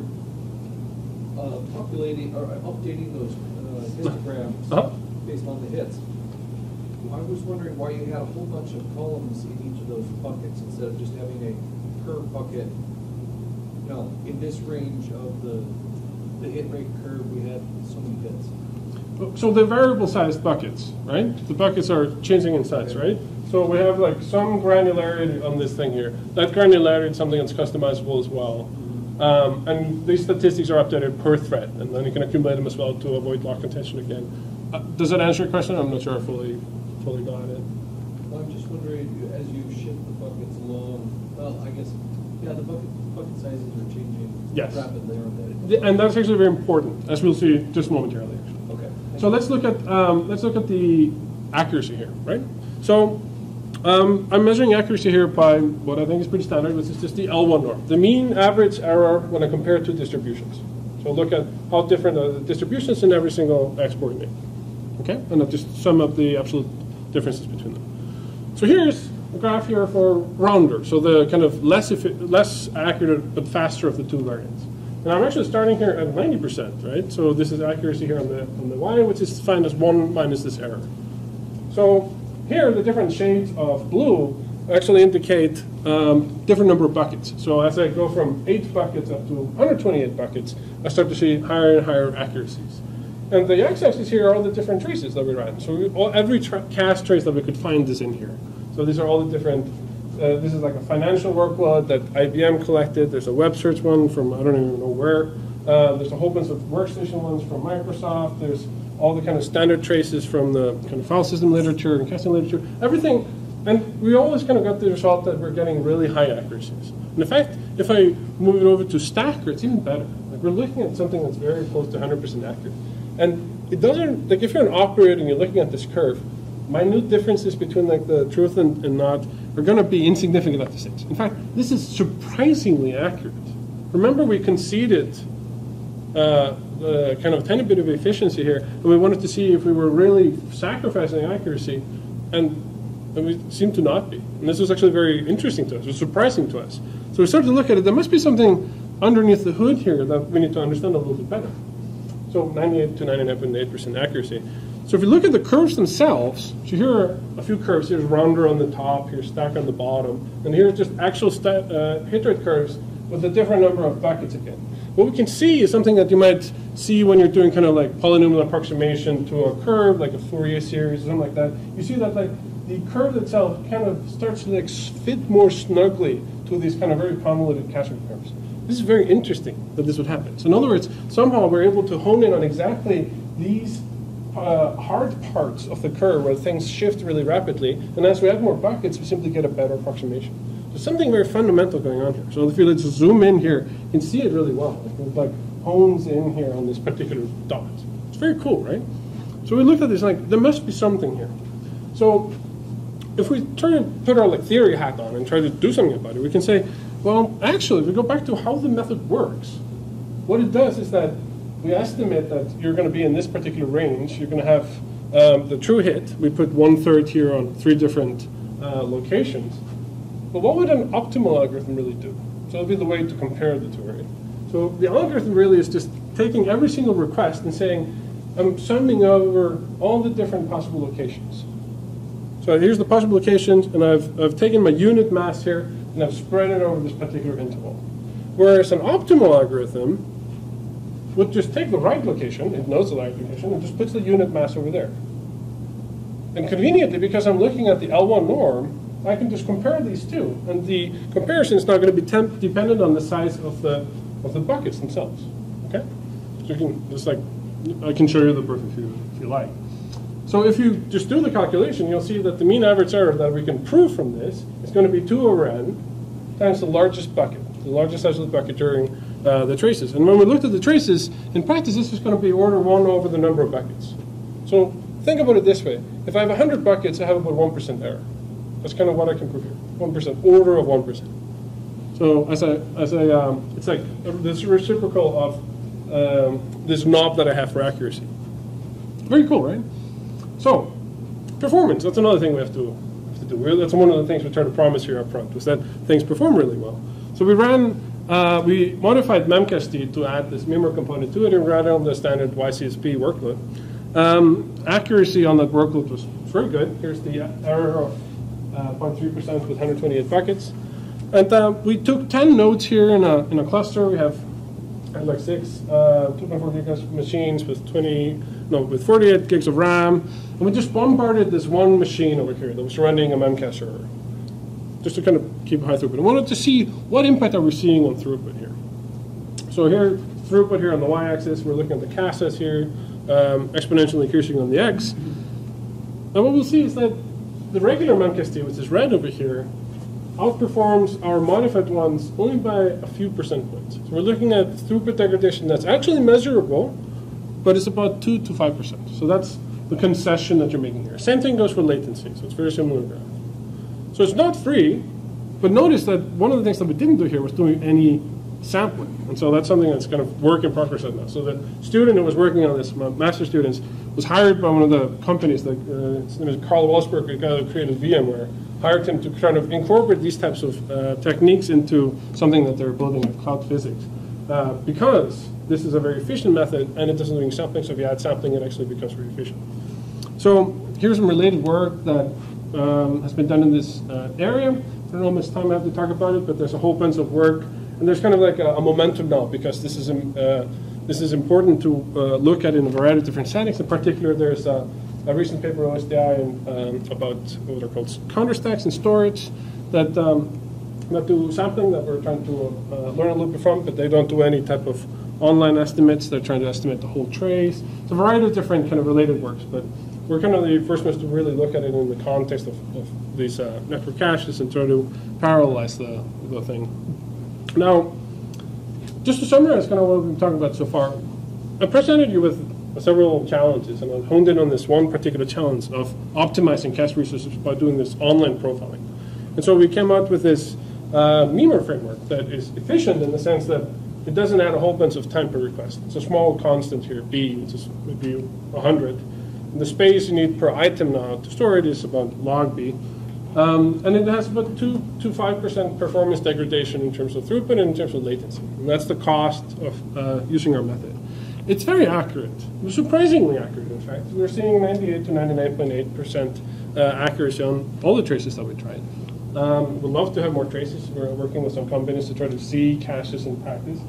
uh, populating or updating those uh, histograms Uh-huh. based on the hits, I was wondering why you had a whole bunch of columns in each of those buckets instead of just having a per bucket. You know, in this range of the the hit rate curve, we had so many hits. So the variable sized buckets, right? The buckets are changing in size, right? So we have like some granularity on this thing here. That granularity is something that's customizable as well. Um, and these statistics are updated per thread, and then you can accumulate them as well to avoid lock contention again. Uh, does that answer your question? I'm not sure I fully, fully got it. Well, I'm just wondering as you shift the buckets along. Well, I guess yeah, the bucket bucket sizes are changing Yes. rapidly, aren't they? And that's actually very important, as we'll see just momentarily. Actually. Okay. So let's look at um, let's look at the accuracy here, right? So um, I'm measuring accuracy here by what I think is pretty standard, which is just the L1 norm, the mean average error when I compare two distributions. So look at how different are the distributions in every single export name. Okay, and I'll just sum up the absolute differences between them. So here's a graph here for rounder, so the kind of less less accurate but faster of the two variants. And I'm actually starting here at 90%, right? So this is accuracy here on the on the y, which is defined as one minus this error. So here, the different shades of blue actually indicate um, different number of buckets. So as I go from eight buckets up to 128 buckets, I start to see higher and higher accuracies. And the x-axis here are all the different traces that we ran. So we, all, every tra- cast trace that we could find is in here. So these are all the different. Uh, this is like a financial workload that IBM collected. There's a web search one from I don't even know where. Uh, there's a whole bunch of workstation ones from Microsoft. There's all the kind of standard traces from the kind of file system literature and casting literature. Everything, and we always kind of got the result that we're getting really high accuracies. In fact, if I move it over to Stacker, it's even better. Like we're looking at something that's very close to 100% accurate. And it doesn't, like if you're an operator and you're looking at this curve, minute differences between like the truth and, and not are going to be insignificant at this stage. In fact, this is surprisingly accurate. Remember, we conceded uh, the kind of a tiny bit of efficiency here, and we wanted to see if we were really sacrificing accuracy, and, and we seem to not be. And this was actually very interesting to us. It was surprising to us. So we started to look at it, there must be something underneath the hood here that we need to understand a little bit better. So 98 to 99.8% accuracy. So if you look at the curves themselves, so here are a few curves. Here's rounder on the top, here's stack on the bottom, and here's just actual uh, hit rate curves with a different number of buckets again. What we can see is something that you might see when you're doing kind of like polynomial approximation to a curve, like a Fourier series or something like that. You see that like the curve itself kind of starts to like fit more snugly to these kind of very convoluted Cashman curves. This is very interesting that this would happen. So in other words, somehow we're able to hone in on exactly these uh, hard parts of the curve where things shift really rapidly, and as we add more buckets, we simply get a better approximation. There's something very fundamental going on here. So if you let's zoom in here, you can see it really well. It like hones in here on this particular dot. It's very cool, right? So we looked at this like there must be something here. So if we try to put our like theory hat on and try to do something about it, we can say, well, actually, if we go back to how the method works, what it does is that we estimate that you're going to be in this particular range. You're going to have um, the true hit. We put one third here on three different uh, locations. But what would an optimal algorithm really do? So it'll be the way to compare the two, right? So the algorithm really is just taking every single request and saying, I'm summing over all the different possible locations. So here's the possible locations, and I've, I've taken my unit mass here, and I've spread it over this particular interval. Whereas an optimal algorithm would just take the right location, it knows the right location, and just puts the unit mass over there. And conveniently, because I'm looking at the L1 norm, I can just compare these two. And the comparison is not going to be dependent on the size of the, of the buckets themselves. Okay? So you can, just like, I can show you the proof if you, if you like. So if you just do the calculation, you'll see that the mean average error that we can prove from this is going to be 2 over n times the largest bucket, the largest size of the bucket during uh, the traces. And when we looked at the traces, in practice, this is going to be order 1 over the number of buckets. So think about it this way. If I have 100 buckets, I have about 1% error. That's kind of what I can prove here. 1%, order of 1%. So as I, as I, um, it's like this reciprocal of um, this knob that I have for accuracy. Very cool, right? So, performance, that's another thing we have to, have to do. That's one of the things we try to promise here up front, was that things perform really well. So we ran, uh, we modified Memcached to add this Mimir component to it and ran on the standard YCSB workload. Um, accuracy on that workload was very good. Here's the error 0.3% with 128 buckets. And uh, we took 10 nodes here in a, in a cluster. We have like six uh, 2.4 gigahertz machines with 20, no, with 48 gigs of RAM, and we just bombarded this one machine over here that was running a Memcache server, just to kind of keep high throughput. I wanted to see what impact are we seeing on throughput here. So here, throughput here on the y-axis, we're looking at the CASAs here, um, exponentially increasing on the x. And what we'll see is that the regular Memcache, which is red over here, outperforms our modified ones only by a few percent points. So we're looking at throughput degradation that's actually measurable, but it's about 2 to 5%. So that's the concession that you're making here. Same thing goes for latency, so it's very similar graph. So it's not free, but notice that one of the things that we didn't do here was doing any sampling. And so that's something that's kind of work in progress right now. So the student who was working on this, my master students, was hired by one of the companies, that, uh, his name is Carl Waldspurger, a guy who created VMware, hired him to kind of incorporate these types of uh, techniques into something that they're building with CloudPhysics. Uh, because this is a very efficient method and it doesn't do sampling, so if you add sampling, it actually becomes very efficient. So here's some related work that um, has been done in this uh, area. I don't know how much time I have to talk about it, but there's a whole bunch of work, and there's kind of like a, a momentum now because this is a uh, this is important to uh, look at in a variety of different settings. In particular, there's a, a recent paper OSDI and, um, about what are called counter stacks and storage that um, that do sampling that we're trying to uh, learn a little bit from, but they don't do any type of online estimates. They're trying to estimate the whole trace. It's a variety of different kind of related works, but we're kind of the first ones to really look at it in the context of, of these uh, network caches and try to parallelize the, the thing. Now, just to summarize kind of what we've been talking about so far, I presented you with several challenges, and I honed in on this one particular challenge of optimizing cache resources by doing this online profiling. And so we came out with this uh, framework that is efficient in the sense that it doesn't add a whole bunch of time per request. It's a small constant here, B, which is maybe 100. And the space you need per item now to store it is about log B. Um, and it has about 2 to 5% performance degradation in terms of throughput and in terms of latency. And that's the cost of uh, using our method. It's very accurate, surprisingly accurate, in fact. We're seeing 98 to 99.8% uh, accuracy on all the traces that we tried. Um, we'd love to have more traces. We're working with some companies to try to see caches in practice.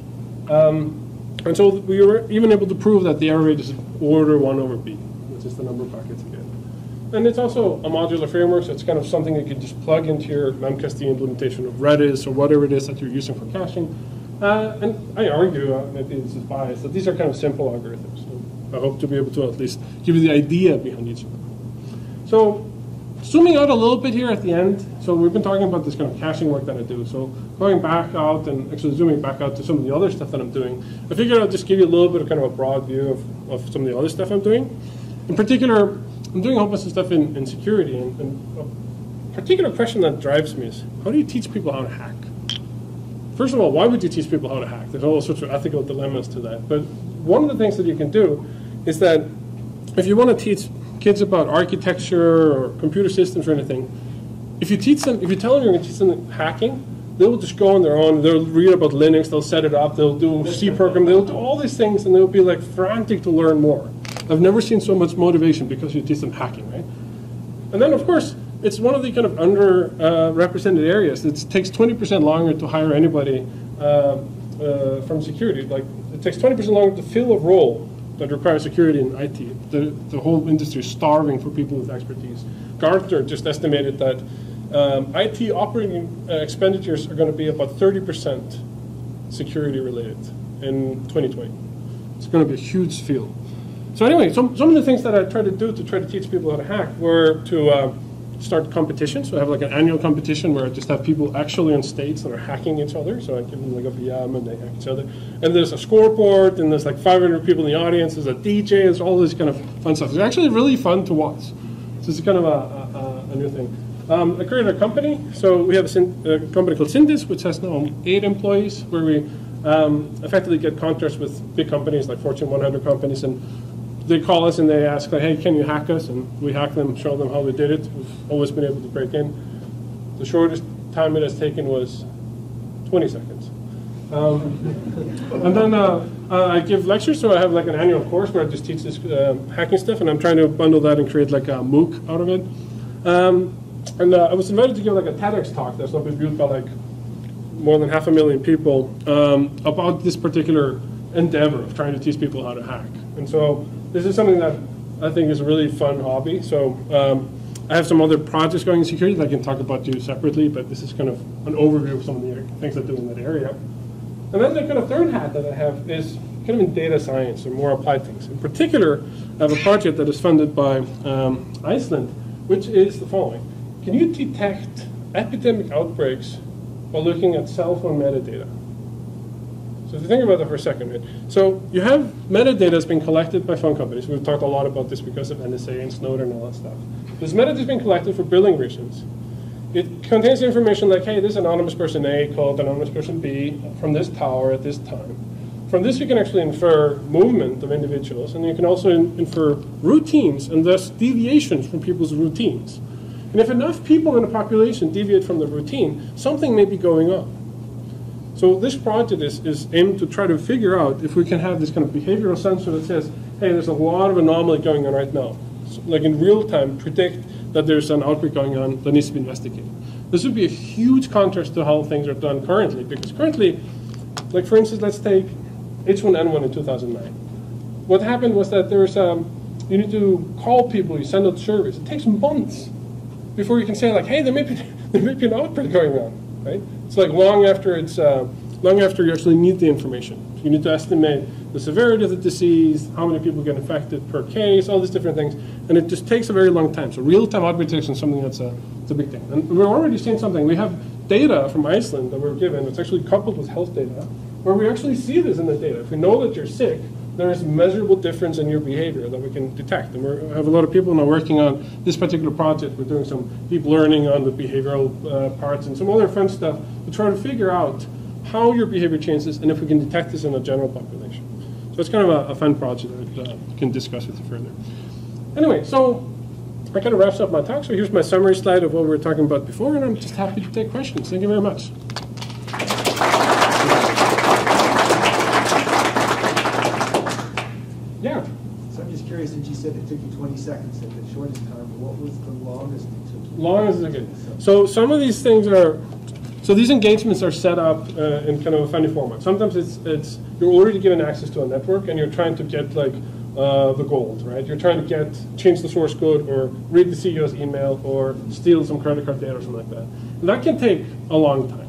Um, and so we were even able to prove that the error rate is order 1 over b, which is the number of packets again. And it's also a modular framework, so it's kind of something you can just plug into your memcached implementation of Redis or whatever it is that you're using for caching. Uh, and I argue, uh, maybe this is biased, that these are kind of simple algorithms. So I hope to be able to at least give you the idea behind each of them. So zooming out a little bit here at the end, so we've been talking about this kind of caching work that I do. So going back out and actually zooming back out to some of the other stuff that I'm doing, I figured I'd just give you a little bit of kind of a broad view of, of some of the other stuff I'm doing. In particular, I'm doing a whole bunch of stuff in, in security, and, and a particular question that drives me is, how do you teach people how to hack? First of all, why would you teach people how to hack? There's all sorts of ethical dilemmas to that. But one of the things that you can do is that if you want to teach kids about architecture or computer systems or anything, if you teach them, if you tell them you're going to teach them hacking, they will just go on their own. They'll read about Linux. They'll set it up. They'll do C program. They'll do all these things, and they'll be like frantic to learn more. I've never seen so much motivation because you teach some hacking, right? And then, of course, it's one of the kind of underrepresented uh, areas. It takes 20% longer to hire anybody uh, uh, from security. Like it takes 20% longer to fill a role that requires security in IT. The, the whole industry is starving for people with expertise. Gartner just estimated that um, IT operating uh, expenditures are going to be about 30% security related in 2020. It's going to be a huge field. So anyway, some, some of the things that I tried to do to try to teach people how to hack were to uh, start competitions. So I have like an annual competition where I just have people actually on states that are hacking each other. So I give them like a VM and they hack each other. And there's a scoreboard and there's like 500 people in the audience. There's a DJ. There's all this kind of fun stuff. It's actually really fun to watch. So it's kind of a, a, a new thing. Um, I created a company. So we have a, a, company called Syndis, which has now eight employees, where we um, effectively get contracts with big companies like Fortune 100 companies and they call us and they ask, like, hey, can you hack us? And we hack them, show them how we did it. We've always been able to break in. The shortest time it has taken was 20 seconds. Um, and then uh, I give lectures, so I have like an annual course where I just teach this uh, hacking stuff, and I'm trying to bundle that and create like a MOOC out of it. Um, and uh, I was invited to give like a TEDx talk that's not been viewed by like more than half a million people um, about this particular endeavor of trying to teach people how to hack. And so this is something that I think is a really fun hobby. So um, I have some other projects going in security that I can talk about to you separately, but this is kind of an overview of some of the things I do in that area. And then the kind of third hat that I have is kind of in data science or more applied things. In particular, I have a project that is funded by um, Iceland, which is the following. Can you detect epidemic outbreaks by looking at cell phone metadata? So if you think about that for a second, right? So you have metadata that's been collected by phone companies. We've talked a lot about this because of NSA and Snowden and all that stuff. This metadata has been collected for billing reasons. It contains information like, hey, this anonymous person A called anonymous person B from this tower at this time. From this, you can actually infer movement of individuals, and you can also in infer routines and thus deviations from people's routines. And if enough people in a population deviate from the routine, something may be going on. So this project is, is aimed to try to figure out if we can have this kind of behavioral sensor that says, hey, there's a lot of anomaly going on right now. So, like in real time, predict that there's an outbreak going on that needs to be investigated. This would be a huge contrast to how things are done currently, because currently, like for instance, let's take H1N1 in 2009. What happened was that there's um, you need to call people, you send out surveys. It takes months before you can say like, hey, there may be there may be an outbreak going on, right? It's like long after it's uh, long after you actually need the information. You need to estimate the severity of the disease, how many people get infected per case, all these different things, and it just takes a very long time. So real-time outbreak is something that's a, it's a big thing. And we're already seeing something. We have data from Iceland that we're given. It's actually coupled with health data, where we actually see this in the data. If we know that you're sick, there is measurable difference in your behavior that we can detect. And we have a lot of people now working on this particular project. We're doing some deep learning on the behavioral uh, parts and some other fun stuff to try to figure out how your behavior changes and if we can detect this in a general population. So it's kind of a, a fun project that uh, can discuss with you further. Anyway, so that kind of wraps up my talk. So here's my summary slide of what we were talking about before, and I'm just happy to take questions. Thank you very much. Yeah. So I'm just curious, since you said it took you 20 seconds at the shortest time, what was the longest it took you? long as it's good. So some of these things are, so these engagements are set up uh, in kind of a funny format. Sometimes it's, it's you're already given access to a network and you're trying to get like uh, the gold, right? You're trying to get change the source code or read the CEO's email or steal some credit card data or something like that. And that can take a long time.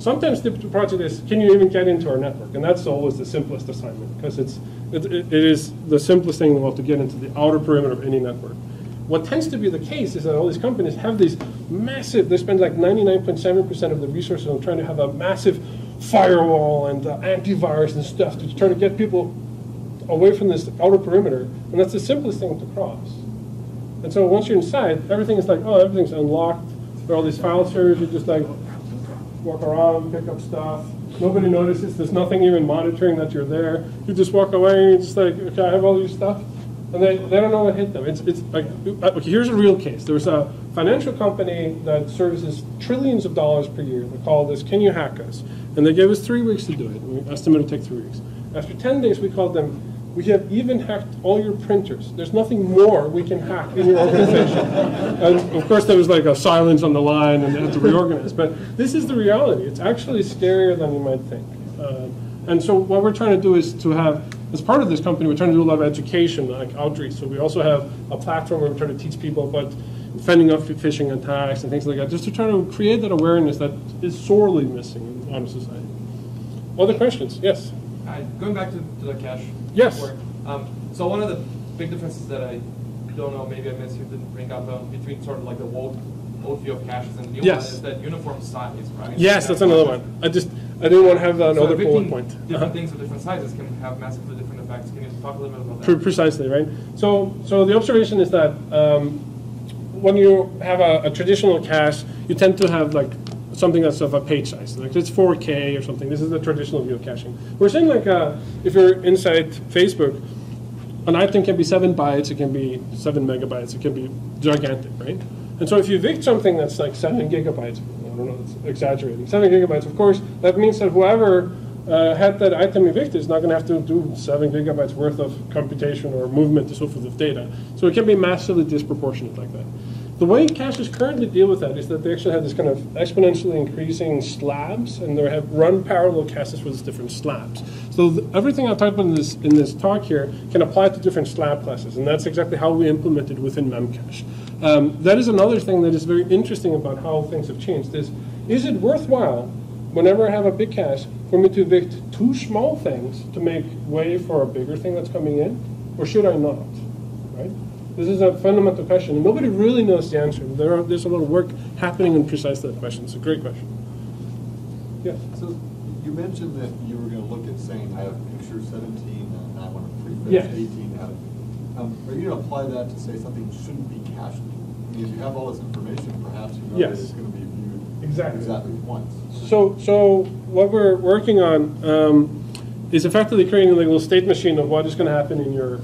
Sometimes the project is, can you even get into our network? And that's always the simplest assignment because it's, it, it is the simplest thing in the world to get into the outer perimeter of any network. What tends to be the case is that all these companies have these massive, they spend like 99.7% of the resources on trying to have a massive firewall and uh, antivirus and stuff to try to get people away from this outer perimeter. And that's the simplest thing to cross. And so once you're inside, everything is like, oh, everything's unlocked. There are all these file servers. You just like walk around, pick up stuff. Nobody notices. There's nothing even monitoring that you're there. You just walk away and you're just like, okay, I have all your stuff. And they, they don't know what hit them. It's, it's like, uh, okay, here's a real case. There was a financial company that services trillions of dollars per year. They called us, can you hack us? And they gave us three weeks to do it. We estimated it would take three weeks. After 10 days, we called them, we have even hacked all your printers. There's nothing more we can hack in your organization. and of course, there was like a silence on the line and they had to reorganize. But this is the reality. It's actually scarier than you might think. Um, and so what we're trying to do is to have, as part of this company, we're trying to do a lot of education, like outreach. So we also have a platform where we're trying to teach people about fending off phishing attacks and things like that, just to try to create that awareness that is sorely missing in honest society. Other questions? Yes. Hi, going back to, to the cache. Yes. Um, so one of the big differences that I don't know, maybe I missed, you didn't bring up, um, between sort of like the old, old view of caches and the new Yes. one is that uniform size, right? Yes, that's another one. I just, I didn't want to have that So other bullet point. Different Uh-huh. things of different sizes can have massively different effects. Can you talk a little bit about that? Precisely, right? So, so the observation is that um, when you have a, a traditional cache, you tend to have like something that's of a page size, like it's 4K or something. This is the traditional view of caching. We're saying like uh, if you're inside Facebook, an item can be seven bytes, it can be seven megabytes, it can be gigantic, right? And so if you evict something that's like seven gigabytes, I don't know, it's exaggerating, seven gigabytes, of course, that means that whoever uh, had that item evicted is not going to have to do seven gigabytes worth of computation or movement and so forth of data. So it can be massively disproportionate like that. The way caches currently deal with that is that they actually have this kind of exponentially increasing slabs, and they have run parallel caches with different slabs. So th- everything I talked about in this in this talk here can apply to different slab classes, and that's exactly how we implemented within Memcache. Um, that is another thing that is very interesting about how things have changed. Is is it worthwhile, whenever I have a big cache, for me to evict two small things to make way for a bigger thing that's coming in, or should I not? Right? This is a fundamental question, and nobody really knows the answer. There are, there's a lot of work happening in precisely that question. It's a great question. Yes. So you mentioned that you were going to look at saying, I have picture 17 and I want to prefix Yes. 18 out of um, Are you going to apply that to say something shouldn't be cached? I mean, if you have all this information, perhaps you know that Yes. it's going to be viewed Exactly. exactly once. So, so what we're working on um, is effectively creating like a little state machine of what is going to happen in your,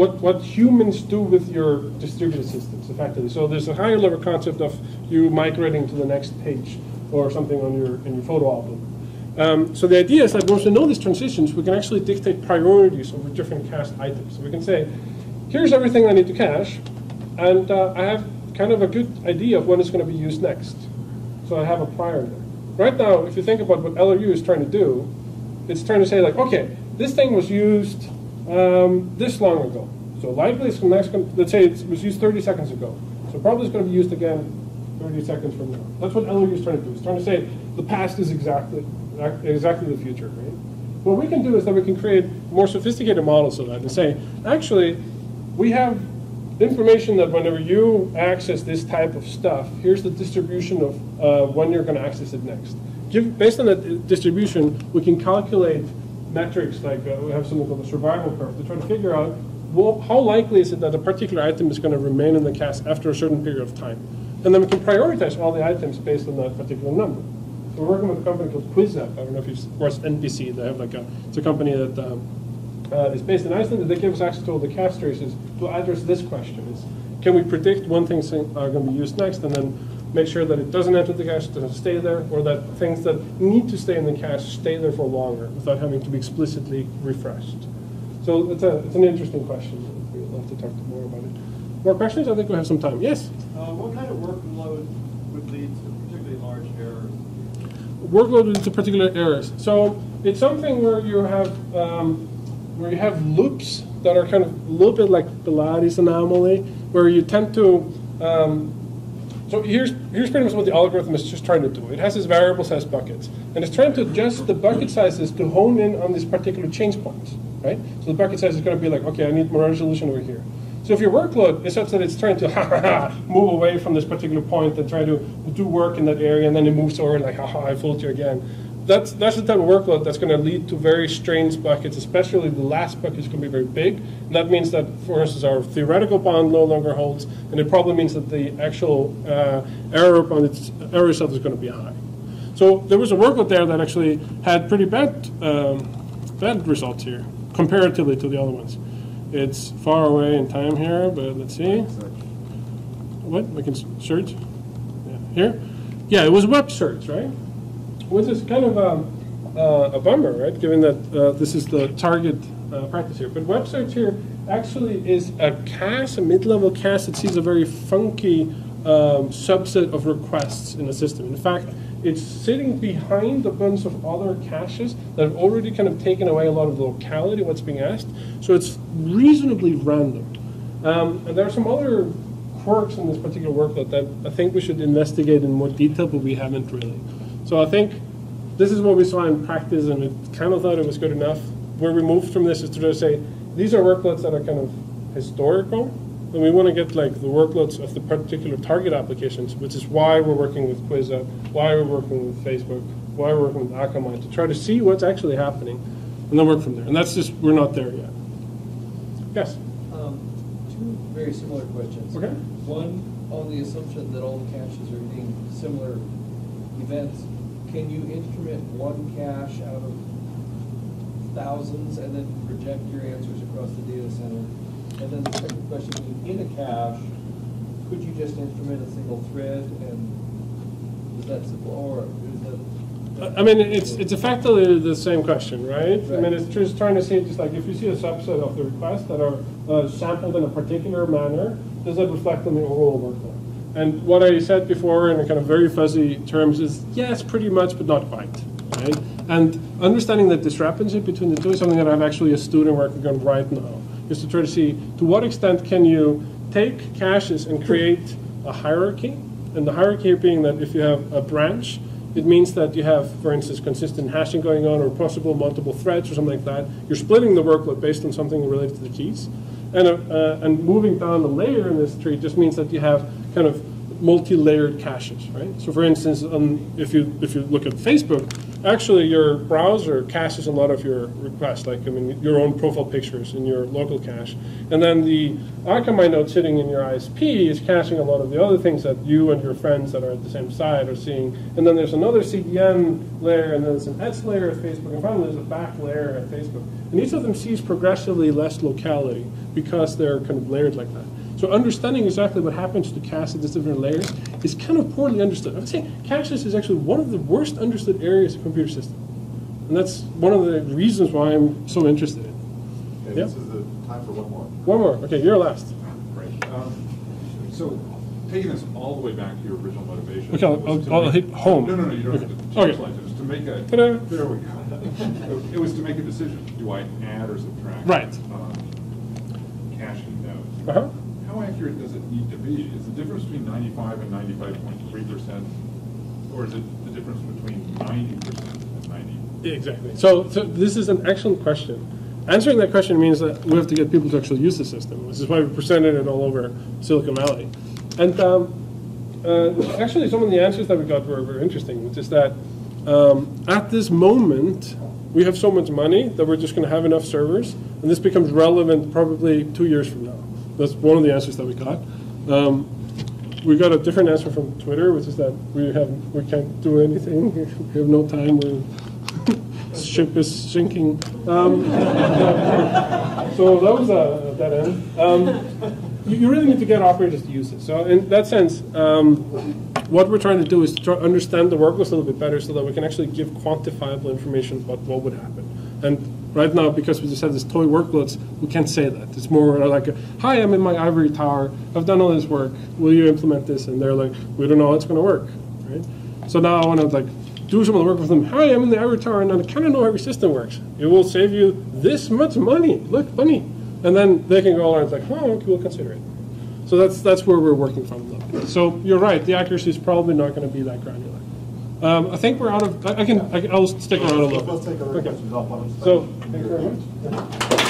what, what humans do with your distributed systems, effectively. So there's a higher level concept of you migrating to the next page or something on your, in your photo album. Um, so the idea is that once we know these transitions, we can actually dictate priorities over different cached items. So we can say, here's everything I need to cache, and uh, I have kind of a good idea of when it's going to be used next. So I have a prior there. Right now, if you think about what LRU is trying to do, it's trying to say like, okay, this thing was used um, this long ago. So likely it's next, let's say it was used 30 seconds ago. So probably it's going to be used again 30 seconds from now. That's what LRU is trying to do. It's trying to say the past is exactly exactly the future, right? What we can do is that we can create more sophisticated models of that and say, actually, we have information that whenever you access this type of stuff, here's the distribution of uh, when you're going to access it next. Give, based on that distribution, we can calculate metrics like uh, we have something called the survival curve to try to figure out well, how likely is it that a particular item is going to remain in the cache after a certain period of time. And then we can prioritize all the items based on that particular number. So we're working with a company called QuizUp. I don't know if you've watched NBC. They have like a, it's a company that um, uh, is based in Iceland, and they give us access to all the cache traces to address this question. Is, can we predict when things are going to be used next, and then make sure that it doesn't enter the cache, doesn't stay there, or that things that need to stay in the cache stay there for longer without having to be explicitly refreshed. So it's, a, it's an interesting question. We'd love to talk more about it. More questions? I think we have some time. Yes? Uh, What kind of workload would lead to particularly large errors? workload into particular errors. So it's something where you have um, where you have loops that are kind of a little bit like Belady's anomaly, where you tend to. Um, so here's here's pretty much what the algorithm is just trying to do. It has this variable size buckets, and it's trying to adjust the bucket sizes to hone in on these particular change points, right? So the bucket size is going to be like, okay, I need more resolution over here. So if your workload is such that it's trying to move away from this particular point and try to do work in that area, and then it moves over like, haha, I fooled you again. That's, that's the type of workload that's going to lead to very strange buckets, especially the last bucket is going to be very big. And that means that, for instance, our theoretical bound no longer holds, and it probably means that the actual uh, error on its error itself is going to be high. So there was a workload there that actually had pretty bad, um, bad results here, comparatively to the other ones. It's far away in time here, but let's see. What? We can search? Yeah. Here? Yeah, it was web search, right? Which is kind of uh, a bummer, right? Given that uh, this is the target uh, practice here. But web search here actually is a cache, a mid-level cache that sees a very funky um, subset of requests in the system. In fact, it's sitting behind a bunch of other caches that have already kind of taken away a lot of the locality of what's being asked. So it's reasonably random. Um, and there are some other quirks in this particular workload that I think we should investigate in more detail, but we haven't really. So I think this is what we saw in practice, and we kind of thought it was good enough. Where we moved from this is to just say these are workloads that are kind of historical, and we want to get like the workloads of the particular target applications, which is why we're working with QuizUp, why we're working with Facebook, why we're working with Akamai to try to see what's actually happening, and then work from there. And that's just we're not there yet. Yes. Um, Two very similar questions. Okay. One, on the assumption that all the caches are hitting similar events, can you instrument one cache out of thousands and then project your answers across the data center? And then the second question, in a cache, could you just instrument a single thread and is that simple, or is that? I mean, it's, it's effectively the same question, right? I mean, it's just trying to see, just like, if you see a subset of the requests that are uh, sampled in a particular manner, does that reflect on the overall workload? And what I said before in kind of very fuzzy terms is, yes, pretty much, but not quite, right? And understanding the discrepancy between the two is something that I'm actually a student working on right now, is to try to see to what extent can you take caches and create a hierarchy, and the hierarchy being that if you have a branch, it means that you have, for instance, consistent hashing going on or possible multiple threads or something like that. You're splitting the workload based on something related to the keys. And, uh, uh, and moving down the layer in this tree just means that you have kind of multi-layered caches, right? So for instance, um, if, you, if you look at Facebook, actually your browser caches a lot of your requests, like I mean, your own profile pictures in your local cache. And then the Akamai node sitting in your ISP is caching a lot of the other things that you and your friends that are at the same side are seeing. And then there's another CDN layer, and then there's an ETS layer at Facebook, and finally there's a back layer at Facebook. And each of them sees progressively less locality because they're kind of layered like that. So understanding exactly what happens to caches at these different layers is kind of poorly understood. I would say caches is actually one of the worst understood areas of computer system. And that's one of the reasons why I'm so interested in it. Okay, Yeah. this is the time for one more. One more. Okay, you're last. Great. Um, So, taking this all the way back to your original motivation. Okay, I'll- I'll make- hit home. No, no, no, you don't have to Okay. change slides. It was to make a, there we go. It was to make a decision. Do I add or subtract? Right. um, Caching nodes? Uh-huh. How accurate does it need to be? Is the difference between ninety-five and ninety-five point three percent? Or is it the difference between ninety percent and ninety? Exactly. So, so this is an excellent question. Answering that question means that we have to get people to actually use the system, which is why we presented it all over Silicon Valley. And um, uh, actually, some of the answers that we got were very interesting, which is that um, at this moment, we have so much money that we're just going to have enough servers, and this becomes relevant probably two years from now. That's one of the answers that we got. Um, we got a different answer from Twitter, which is that we have we can't do anything. We have no time. We're ship is sinking. Um, so that was a dead end. Um, you, you really need to get operators to use it. So in that sense, um, what we're trying to do is to try, understand the workloads a little bit better so that we can actually give quantifiable information about what would happen. And right now, because we just have this toy workloads, we can't say that. It's more like, a, hi, I'm in my ivory tower. I've done all this work. Will you implement this? And they're like, we don't know how it's going to work, right? So now I want to like do some of the work with them. Hi, I'm in the ivory tower, and I kind of know how every system works. It will save you this much money. Look, money. And then they can go around and it's like, oh, okay, we'll consider it. So that's that's where we're working from. Though. So you're right. The accuracy is probably not going to be that granular. Um, I think we're out of. I, I can. I, I'll stick around a little. Let's take other Okay. questions off. So thank you very much.